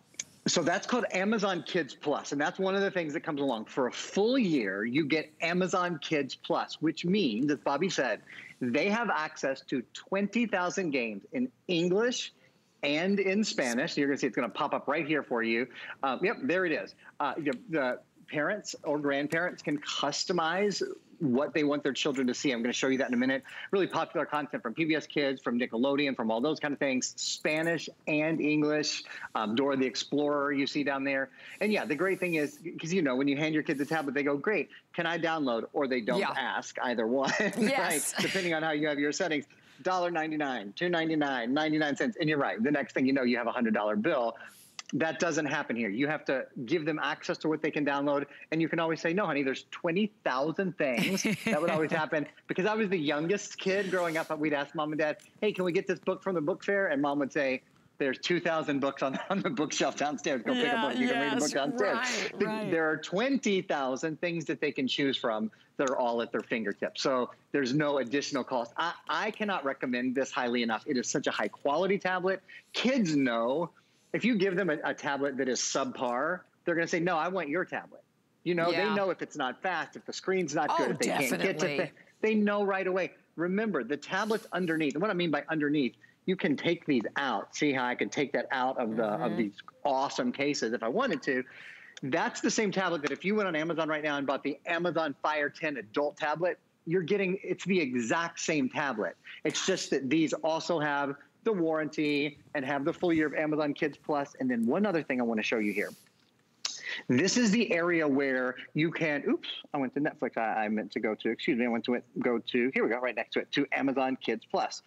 So that's called Amazon Kids Plus, and that's one of the things that comes along. For a full year, you get Amazon Kids Plus, which means, as Bobbi said, they have access to 20,000 games in English, and in Spanish. You're going to see it's going to pop up right here for you. Um, yep, there it is. Uh, the parents or grandparents can customize what they want their children to see. I'm going to show you that in a minute. Really popular content from PBS Kids, from Nickelodeon, from all those kind of things, Spanish and English. Um, Dora the Explorer you see down there. And yeah, the great thing is, because you know, when you hand your kids a tablet, they go, great, can I download? Or they don't yeah. ask either one, yes. right? Depending on how you have your settings. $1.99, $2.99, 99 cents. And you're right. The next thing you know, you have a $100 bill. That doesn't happen here. You have to give them access to what they can download. And you can always say, no, honey, there's 20,000 things. that would always happen. Because I was the youngest kid growing up, that we'd ask mom and dad, hey, can we get this book from the book fair? And mom would say, there's 2,000 books on, on the bookshelf downstairs. Go yeah, pick a book. You yes, can read a book downstairs. Right, right. There are 20,000 things that they can choose from that are all at their fingertips. So there's no additional cost. I, I cannot recommend this highly enough. It is such a high quality tablet. Kids know if you give them a, a tablet that is subpar, they're going to say, no, I want your tablet. You know, yeah. they know if it's not fast, if the screen's not oh, good, if they definitely. can't get to it, they know right away. Remember, the tablet's underneath. And what I mean by underneath, you can take these out. See how I can take that out of the mm-hmm. of these awesome cases if I wanted to. That's the same tablet that if you went on Amazon right now and bought the Amazon Fire 10 adult tablet, you're getting it's the exact same tablet. It's just that these also have the warranty and have the full year of Amazon Kids Plus. And then one other thing I want to show you here. This is the area where you can, oops, I went to Netflix. I, I meant to go to, excuse me, I went to it, go to, here we go, right next to it, to Amazon Kids Plus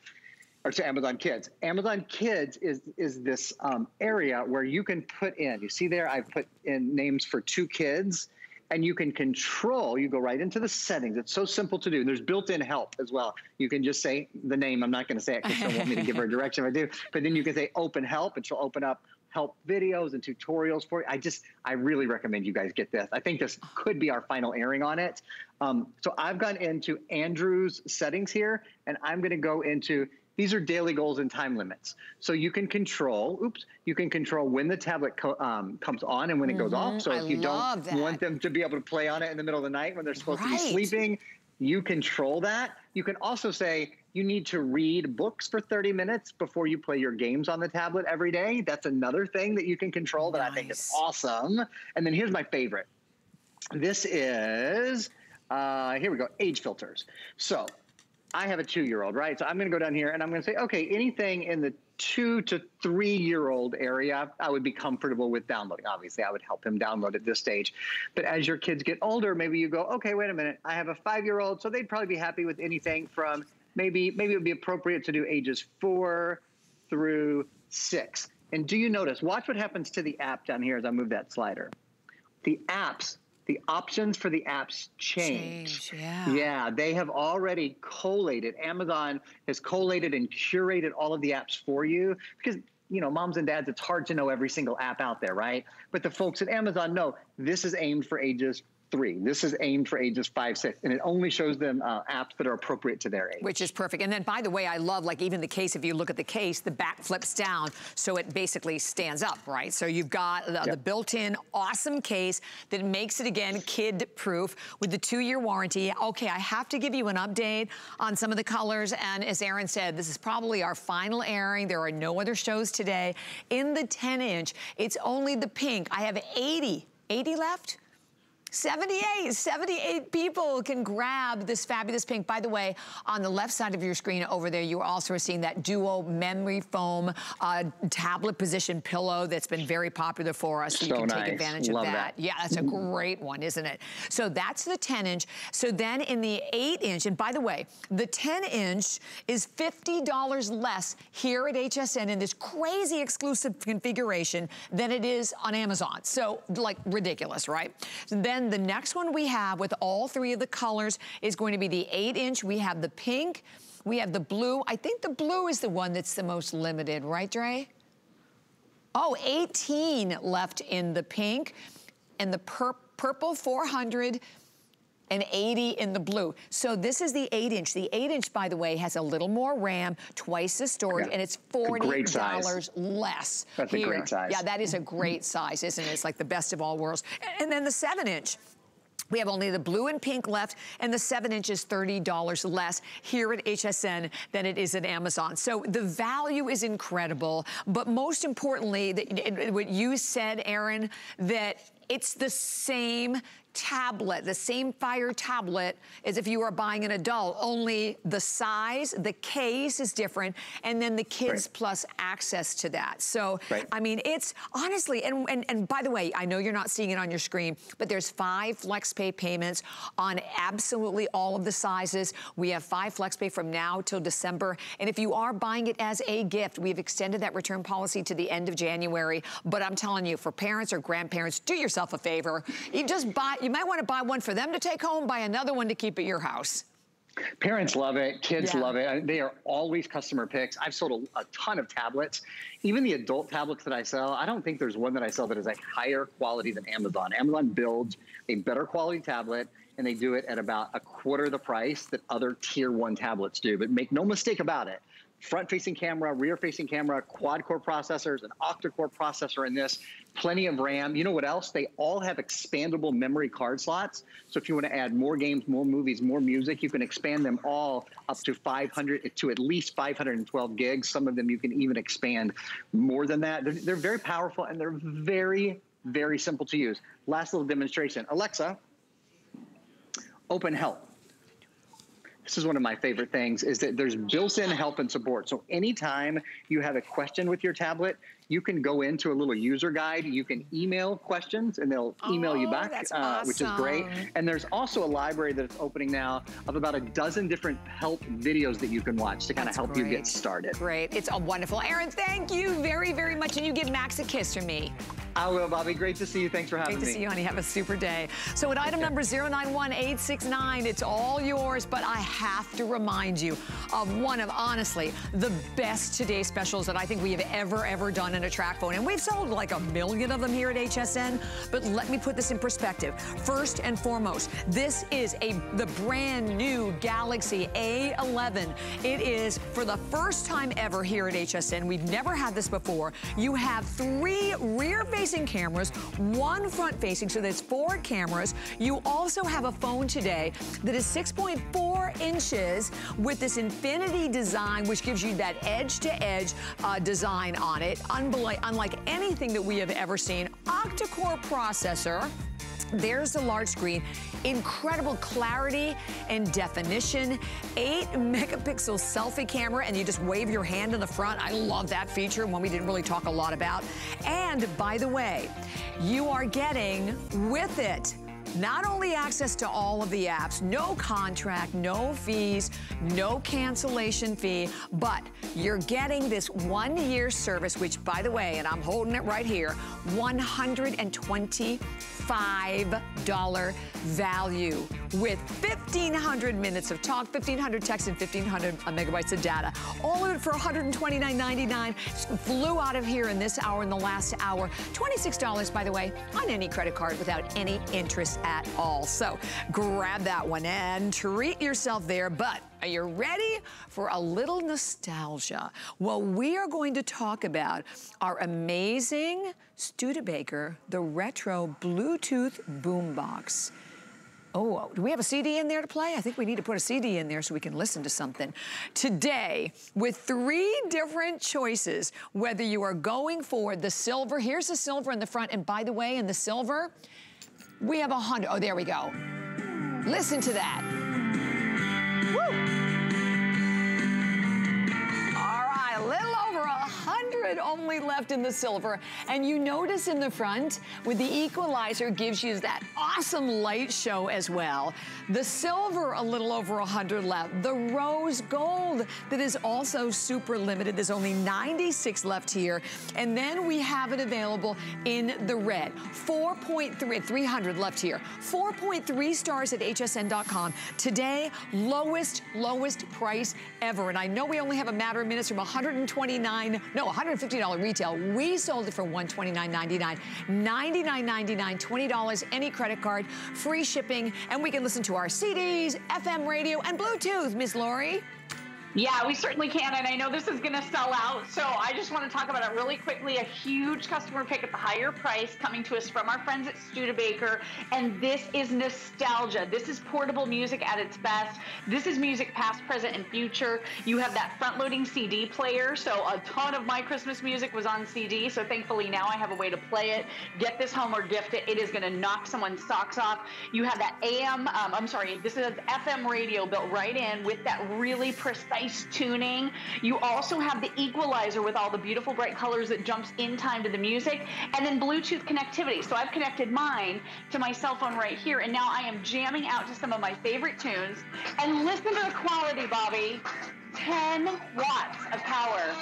or to Amazon Kids. Amazon Kids is is this um, area where you can put in. You see there, I've put in names for two kids, and you can control. You go right into the settings. It's so simple to do. There's built-in help as well. You can just say the name. I'm not going to say it because she'll want me to give her a direction if I do. But then you can say open help, and she'll open up help videos and tutorials for you. I just, I really recommend you guys get this. I think this could be our final airing on it. Um, so I've gone into Andrew's settings here, and I'm going to go into these are daily goals and time limits. So you can control, oops, you can control when the tablet co um, comes on and when it goes off. Mm-hmm. So if I you don't that. want them to be able to play on it in the middle of the night when they're supposed right. to be sleeping, you control that. You can also say you need to read books for 30 minutes before you play your games on the tablet every day. That's another thing that you can control that nice. I think is awesome. And then here's my favorite. This is, uh, here we go, age filters. So I have a two-year-old, right? So I'm going to go down here and I'm going to say, okay, anything in the two to three-year-old area, I would be comfortable with downloading. Obviously, I would help him download at this stage. But as your kids get older, maybe you go, okay, wait a minute, I have a five-year-old, so they'd probably be happy with anything from maybe maybe it would be appropriate to do ages four through six. And do you notice? Watch what happens to the app down here as I move that slider. The apps the options for the apps change. Change, yeah. Yeah, they have already collated. Amazon has collated and curated all of the apps for you because you know, moms and dads, it's hard to know every single app out there, right? But the folks at Amazon know this is aimed for ages three. This is aimed for ages five, six, and it only shows them uh, apps that are appropriate to their age. Which is perfect. And then, by the way, I love, like, even the case, if you look at the case, the back flips down, so it basically stands up, right? So you've got the, Yep. the built-in awesome case that makes it, again, kid-proof with the two-year warranty. Okay, I have to give you an update on some of the colors, and as Aaron said, this is probably our final airing. There are no other shows today. In the 10-inch, it's only the pink. I have 80, 80 left? 78, 78 people can grab this fabulous pink. By the way, on the left side of your screen over there, you are also seeing that duo memory foam uh, tablet position pillow that's been very popular for us. So, you can nice. take advantage Love of that. that. Yeah, that's a great one, isn't it? So that's the 10 inch. So then in the 8 inch, and by the way, the 10 inch is $50 less here at HSN in this crazy exclusive configuration than it is on Amazon. So like ridiculous, right? Then the next one we have with all three of the colors is going to be the 8 inch. We have the pink. We have the blue. I think the blue is the one that's the most limited, right, Dre? Oh, 18 left in the pink and the pur- purple 400 and 80 in the blue. So this is the 8 inch. The 8 inch, by the way, has a little more RAM, twice the storage, Yeah. and it's It's a great size. $40 less. That's a great size. Yeah, that is a great size, isn't it? It's like the best of all worlds. And then the 7 inch. We have only the blue and pink left, and the seven inch is $30 less here at HSN than it is at Amazon. So the value is incredible, but most importantly, that- it- it- what you said, Aaron, that it's the same tablet, the same Fire tablet as if you were buying an adult, only the size, the case is different, and then the Kids Right. Plus access to that. So, Right. I mean, it's honestly, and, and, and by the way, I know you're not seeing it on your screen, but there's five FlexPay payments on absolutely all of the sizes. We have five FlexPay from now till December. And if you are buying it as a gift, we've extended that return policy to the end of January. But I'm telling you, for parents or grandparents, do yourself a favor. You just buy, you might want to buy one for them to take home, buy another one to keep at your house. Parents love it. Kids Yeah. love it. They are always customer picks. I've sold a, a ton of tablets. Even the adult tablets that I sell, I don't think there's one that I sell that is a higher quality than Amazon. Amazon builds a better quality tablet, and they do it at about a quarter the price that other tier one tablets do. But make no mistake about it. Front facing camera, rear facing camera, quad core processors, an octa core processor in this, plenty of RAM. You know what else? They all have expandable memory card slots. So if you want to add more games, more movies, more music, you can expand them all up to 500 to at least 512 gigs. Some of them you can even expand more than that. They're, they're very powerful and they're very, very simple to use. Last little demonstration. Alexa, open help. This is one of my favorite things is that there's built-in help and support. So anytime you have a question with your tablet, you can go into a little user guide. You can email questions and they'll email you Oh, back, that's uh, which is great. And there's also a library that's opening now of about a dozen different help videos that you can watch to kind of help you get started. Great. It's a wonderful. Aaron, thank you very, very much. And you give Max a kiss from me. I will, Bobbi. Great to see you. Thanks for having me. Great to me. see you, honey. Have a super day. So at item number 091869, it's all yours, but I have to remind you of one of, honestly, the best today specials that I think we have ever, ever done in a TracFone. And we've sold like a million of them here at HSN, but let me put this in perspective. First and foremost, this is a the brand new Galaxy A11. It is for the first time ever here at HSN. We've never had this before. You have three rear-facing cameras, one front-facing, so that's four cameras. You also have a phone today that is 6.4 inches with this infinity design, which gives you that edge-to-edge uh, design on it, unlike anything that we have ever seen. Octa-core processor. There's the large screen, incredible clarity and definition, eight megapixel selfie camera, and you just wave your hand in the front. I love that feature, one we didn't really talk a lot about. And by the way, you are getting with it not only access to all of the apps, no contract, no fees, no cancellation fee, but you're getting this one year service, which by the way, and I'm holding it right here, 120 $5 value with 1,500 minutes of talk, 1,500 texts, and 1,500 megabytes of data. All of it for $129.99. Flew out of here in this hour, in the last hour. $26, by the way, on any credit card without any interest at all. So grab that one and treat yourself there. But are you ready for a little nostalgia? Well, we are going to talk about our amazing Studebaker, the retro Bluetooth boombox. Oh, oh do we have a CD in there to play? I think we need to put a CD in there so we can listen to something. Today, with three different choices, whether you are going for the silver, here's the silver in the front, and by the way, in the silver, we have a hundred, oh, there we go. Listen to that. Woo! Only left in the silver. And you notice in the front, with the equalizer, gives you that awesome light show as well. The silver, a little over 100 left. The rose gold, that is also super limited. There's only 96 left here. And then we have it available in the red. 4.3, 300 left here. 4.3 stars at hsn.com. Today, lowest, lowest price ever. And I know we only have a matter of minutes from 129, no, 150 retail. We sold it for $129.99, $99.99, $20 any credit card, free shipping, and we can listen to our CDs, FM radio, and Bluetooth, Miss Lori. Yeah, we certainly can. And I know this is going to sell out. So I just want to talk about it really quickly. A huge customer pick at the higher price coming to us from our friends at Studebaker. And this is nostalgia. This is portable music at its best. This is music past, present, and future. You have that front loading CD player. So a ton of my Christmas music was on CD. So thankfully now I have a way to play it. Get this home or gift it. It is going to knock someone's socks off. You have that AM, um, I'm sorry, this is FM radio built right in with that really precise nice tuning. You also have the equalizer with all the beautiful bright colors that jumps in time to the music, and then Bluetooth connectivity. So I've connected mine to my cell phone right here, and now I am jamming out to some of my favorite tunes. And listen to the quality, Bobbi. 10 watts of power.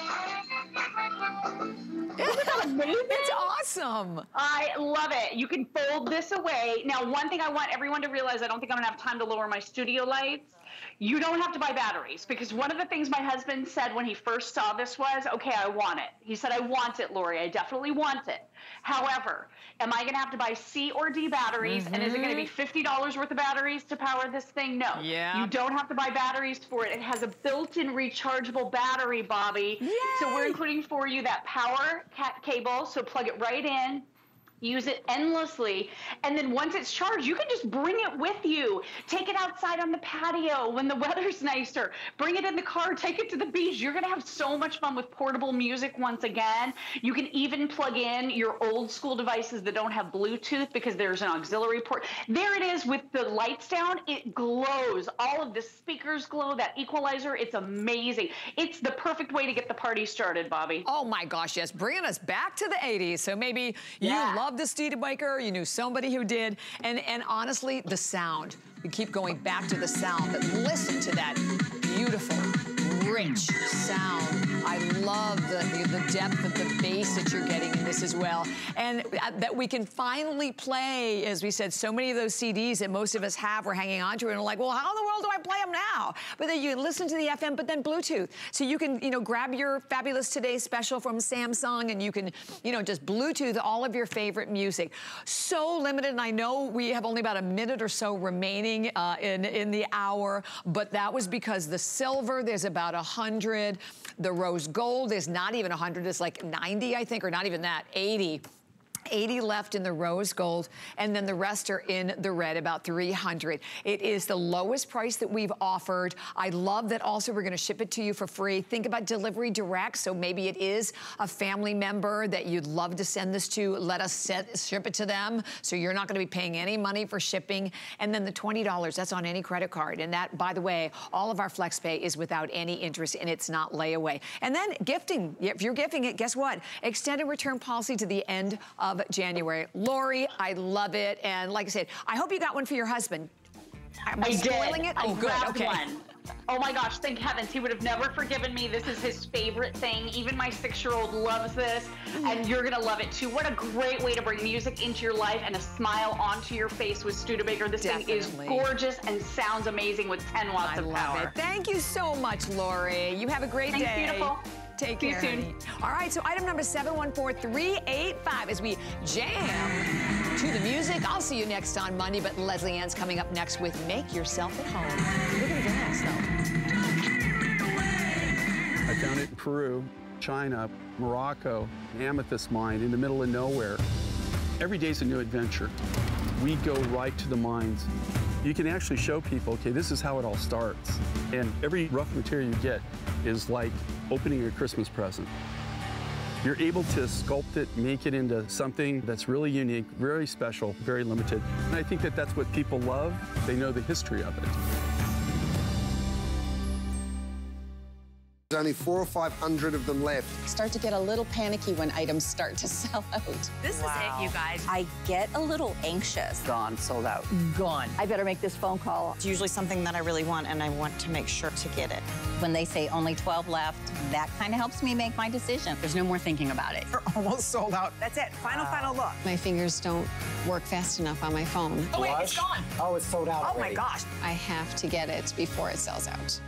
It's awesome. I love it. You can fold this away. Now, one thing I want everyone to realize, I don't think I'm gonna have time to lower my studio lights. You don't have to buy batteries because one of the things my husband said when he first saw this was, okay, I want it. He said, I want it, Lori. I definitely want it. However, am I going to have to buy C or D batteries? Mm-hmm. And is it going to be $50 worth of batteries to power this thing? No. Yeah. You don't have to buy batteries for it. It has a built in rechargeable battery, Bobbi. Yay! So we're including for you that power cable. So plug it right in use it endlessly. And then once it's charged, you can just bring it with you. Take it outside on the patio when the weather's nicer. Bring it in the car, take it to the beach. You're going to have so much fun with portable music once again. You can even plug in your old school devices that don't have Bluetooth because there's an auxiliary port. There it is with the lights down. It glows. All of the speakers glow, that equalizer. It's amazing. It's the perfect way to get the party started, Bobbi. Oh my gosh, yes. Bringing us back to the 80s. So maybe yeah. you love the Studebaker, you knew somebody who did, and, and honestly, the sound. We keep going back to the sound, but listen to that beautiful, rich sound I love the, the, the, depth of the bass that you're getting in this as well. And uh, that we can finally play, as we said, so many of those CDs that most of us have, we're hanging on to and we're like, well, how in the world do I play them now? But then you listen to the FM, but then Bluetooth. So you can, you know, grab your Fabulous Today special from Samsung and you can, you know, just Bluetooth all of your favorite music. So limited, and I know we have only about a minute or so remaining uh, in, in the hour, but that was because the silver, there's about 100, the rose gold is not even 100, it's like 90, I think, or not even that, 80. 80 left in the rose gold, and then the rest are in the red, about 300. It is the lowest price that we've offered. I love that also we're gonna ship it to you for free. Think about delivery direct, so maybe it is a family member that you'd love to send this to. Let us set, ship it to them, so you're not gonna be paying any money for shipping. And then the $20, that's on any credit card. And that, by the way, all of our FlexPay is without any interest, and it's not layaway. And then gifting, if you're gifting it, guess what? Extended return policy to the end of January. Lori, I love it. And like I said, I hope you got one for your husband. Am I, I spoiling did. it? I oh, good. grabbed Okay. one. Oh my gosh, thank heavens. He would have never forgiven me. This is his favorite thing. Even my six year old loves this, and you're going to love it too. What a great way to bring music into your life and a smile onto your face with Studebaker. This thing is gorgeous and sounds amazing with 10 watts I of love power. it. Thank you so much, Lori. You have a great Thanks, day. beautiful. Take See you care. soon. honey. All right, so item number 714385 as we jam to the music. I'll see you next on Monday, but Leslie Ann's coming up next with Make Yourself at Home. Look at the glass, though. I found it in Peru, China, Morocco, amethyst mine in the middle of nowhere. Every day's a new adventure. We go right to the mines. You can actually show people, okay, this is how it all starts. And every rough material you get is like opening a Christmas present. You're able to sculpt it, make it into something that's really unique, very special, very limited. And I think that that's what people love. They know the history of it. There's only four or five hundred of them left. Start to get a little panicky when items start to sell out. This is it, you guys. I get a little anxious. Gone, sold out. Gone. I better make this phone call. It's usually something that I really want, and I want to make sure to get it. When they say only 12 left, that kind of helps me make my decision. There's no more thinking about it. We're almost sold out. That's it. Final, final look. My fingers don't work fast enough on my phone. Oh, wait, it's gone. Oh, it's sold out. Oh, my gosh. I have to get it before it sells out.